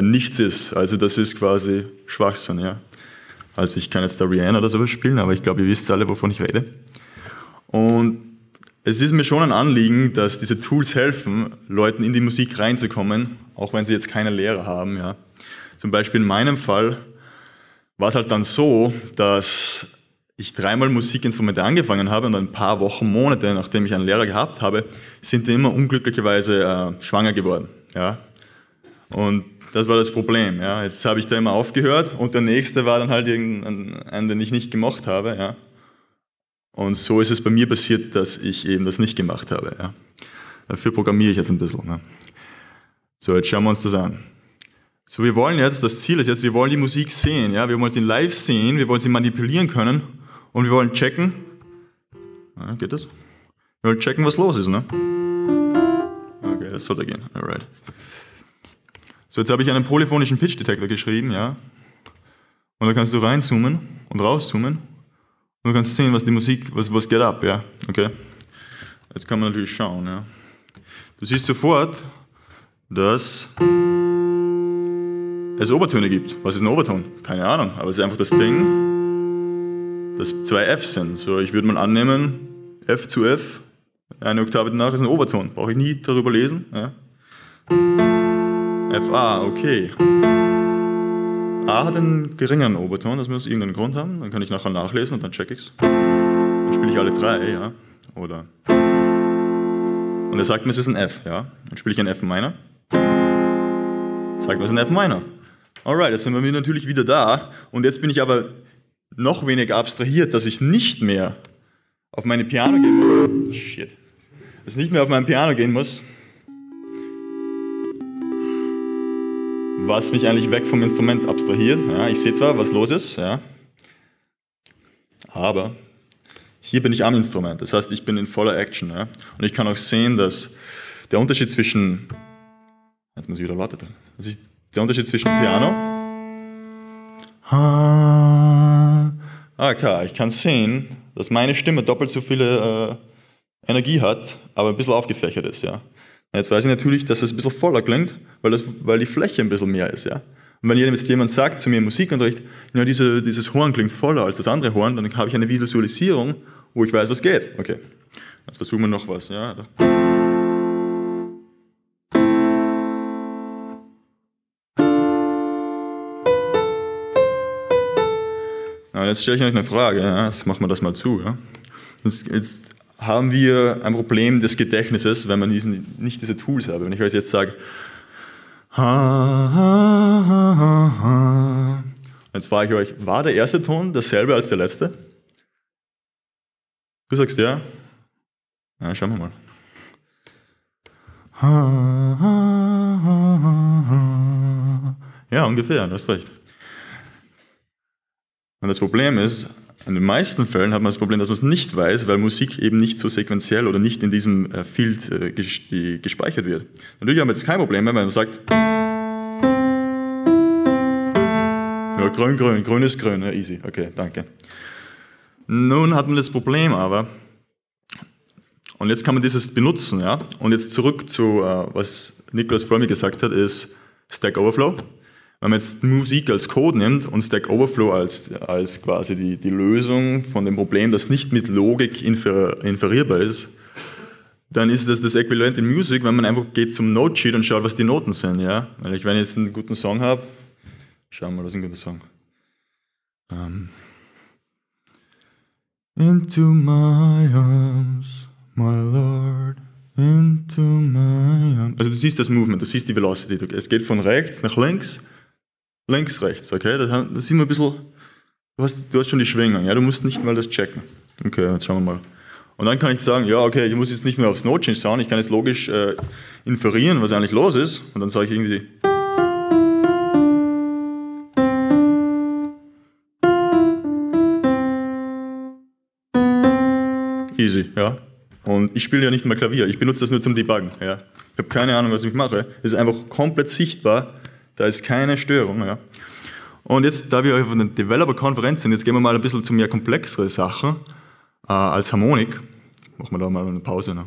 nichts ist. Also das ist quasi Schwachsinn, ja. Also ich kann jetzt da Rihanna oder sowas spielen, aber ich glaube, ihr wisst alle, wovon ich rede. Und es ist mir schon ein Anliegen, dass diese Tools helfen, Leuten in die Musik reinzukommen, auch wenn sie jetzt keine Lehrer haben. Ja. Zum Beispiel in meinem Fall war es halt dann so, dass ich dreimal Musikinstrumente angefangen habe und ein paar Wochen, Monate, nachdem ich einen Lehrer gehabt habe, sind die immer unglücklicherweise äh, schwanger geworden. Ja. Und das war das Problem. Ja. Jetzt habe ich da immer aufgehört und der nächste war dann halt irgendein, den ich nicht gemocht habe. Ja. Und so ist es bei mir passiert, dass ich eben das nicht gemacht habe. Ja. Dafür programmiere ich jetzt ein bisschen. Ne. So, jetzt schauen wir uns das an. So, wir wollen jetzt, das Ziel ist jetzt, wir wollen die Musik sehen. Ja. Wir wollen sie live sehen, wir wollen sie manipulieren können und wir wollen checken. Ja, geht das? Wir wollen checken, was los ist. Ne? Okay, das sollte gehen. Alright. So, jetzt habe ich einen polyphonischen Pitch Detector geschrieben, ja. Und da kannst du reinzoomen und rauszoomen du kannst sehen, was die Musik, was, was geht ab, ja. Okay. Jetzt kann man natürlich schauen, ja. Du siehst sofort, dass es Obertöne gibt. Was ist ein Oberton? Keine Ahnung, aber es ist einfach das Ding, dass zwei Fs sind. So, ich würde mal annehmen, F zu F, eine Oktave danach ist ein Oberton. Brauche ich nie darüber lesen. Ja. FA, okay. A hat einen geringeren Oberton, das muss irgendeinen Grund haben. Dann kann ich nachher nachlesen und dann check ich's. Dann spiele ich alle drei, ja. Oder. Und er sagt mir, es ist ein F, ja. Dann spiele ich ein F Minor. Sagt mir, es ist ein F Minor. Alright, jetzt sind wir natürlich wieder da. Und jetzt bin ich aber noch weniger abstrahiert, dass ich nicht mehr auf meine Piano gehen muss. Shit. Dass ich nicht mehr auf mein Piano gehen muss, was mich eigentlich weg vom Instrument abstrahiert. Ja, ich sehe zwar, was los ist, ja, aber hier bin ich am Instrument. Das heißt, ich bin in voller Action. Ja, und ich kann auch sehen, dass der Unterschied zwischen, jetzt muss ich wieder lauter drehen, der Unterschied zwischen Piano, ah, klar, ich kann sehen, dass meine Stimme doppelt so viele äh, Energie hat, aber ein bisschen aufgefächert ist. Ja. Jetzt weiß ich natürlich, dass es ein bisschen voller klingt, weil, das, weil die Fläche ein bisschen mehr ist. Ja? Und wenn jetzt jemand sagt zu mir im Musikunterricht, ja, diese, dieses Horn klingt voller als das andere Horn, dann habe ich eine Visualisierung, wo ich weiß, was geht. Okay, jetzt versuchen wir noch was. Ja? Jetzt stelle ich euch eine Frage, ja? jetzt machen wir das mal zu. Ja? Jetzt, jetzt haben wir ein Problem des Gedächtnisses, wenn man diesen, nicht diese Tools hat. Wenn ich euch jetzt sage, jetzt frage ich euch, war der erste Ton dasselbe als der letzte? Du sagst ja. Ja, schauen wir mal. Ja, ungefähr, du hast recht. Und das Problem ist, In den meisten Fällen hat man das Problem, dass man es nicht weiß, weil Musik eben nicht so sequenziell oder nicht in diesem äh, Field äh, gespeichert wird. Natürlich haben wir jetzt kein Problem mehr, weil man sagt, ja, grün, grün, grün ist grün, ja, easy, okay, danke. Nun hat man das Problem aber, und jetzt kann man dieses benutzen, ja, und jetzt zurück zu, äh, was Niklas vor mir gesagt hat, ist Stack Overflow wenn man jetzt Musik als Code nimmt und Stack Overflow als, als quasi die, die Lösung von dem Problem, das nicht mit Logik infer, inferierbar ist, dann ist das das Äquivalent in Musik, wenn man einfach geht zum Note-Sheet und schaut, was die Noten sind. Ja? Weil wenn ich jetzt einen guten Song habe, schauen wir mal, was ist ein guter Song? Um, Into my arms, my Lord, into my arms. Also du siehst das Movement, du siehst die Velocity. Es geht von rechts nach links links, rechts, okay? Das, das ist immer ein bisschen, du hast, du hast schon die Schwingung, ja? Du musst nicht mal das checken. Okay, jetzt schauen wir mal. Und dann kann ich sagen, ja, okay, ich muss jetzt nicht mehr aufs Node-Change schauen, ich kann jetzt logisch äh, inferieren, was eigentlich los ist. Und dann sage ich irgendwie, Easy, ja. Und ich spiele ja nicht mal Klavier, ich benutze das nur zum Debuggen, ja. Ich habe keine Ahnung, was ich mache. Es ist einfach komplett sichtbar, da ist keine Störung. Ja. Und jetzt, da wir auf einer Developer-Konferenz sind, jetzt gehen wir mal ein bisschen zu mehr komplexere Sachen äh, als Harmonik. Machen wir da mal eine Pause. Ne?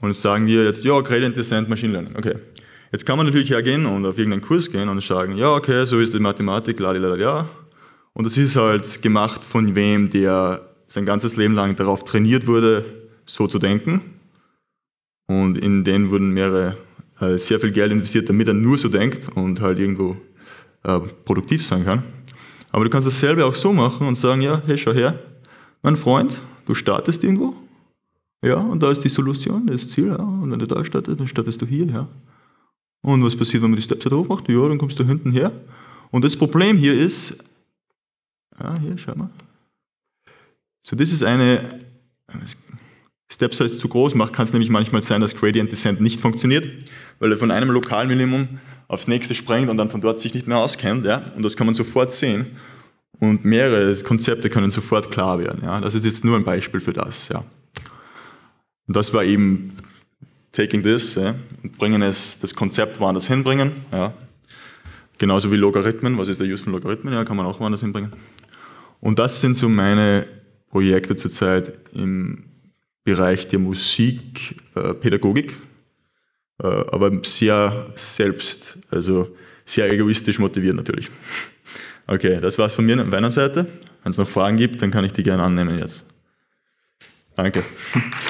Und jetzt sagen wir jetzt, ja, Gradient Descent, Machine Learning. Okay. Jetzt kann man natürlich hergehen und auf irgendeinen Kurs gehen und sagen, ja, okay, so ist die Mathematik, ja. Und das ist halt gemacht von wem, der sein ganzes Leben lang darauf trainiert wurde, so zu denken. Und in den wurden mehrere äh, sehr viel Geld investiert, damit er nur so denkt und halt irgendwo äh, produktiv sein kann. Aber du kannst dasselbe auch so machen und sagen, ja, hey, schau her, mein Freund, du startest irgendwo, ja, und da ist die Solution, das Ziel, ja, und wenn du da startest, dann startest du hier, ja. Und was passiert, wenn man die Stepset hoch macht? Ja, dann kommst du hinten her. Und das Problem hier ist, ja, hier, schau mal. So, das ist eine, Step Size zu groß macht, kann es nämlich manchmal sein, dass Gradient Descent nicht funktioniert, weil er von einem Lokalminimum aufs nächste springt und dann von dort sich nicht mehr auskennt. Ja? Und das kann man sofort sehen. Und mehrere Konzepte können sofort klar werden. Ja? Das ist jetzt nur ein Beispiel für das. Ja? Und das war eben taking this ja? und bringen es, das Konzept woanders hinbringen. Ja? Genauso wie Logarithmen. Was ist der Use von Logarithmen? Ja, kann man auch woanders hinbringen. Und das sind so meine Projekte zurzeit im Bereich der Musikpädagogik, äh, äh, aber sehr selbst, also sehr egoistisch motiviert natürlich. Okay, das war's von mir auf meiner Seite. Wenn es noch Fragen gibt, dann kann ich die gerne annehmen jetzt. Danke.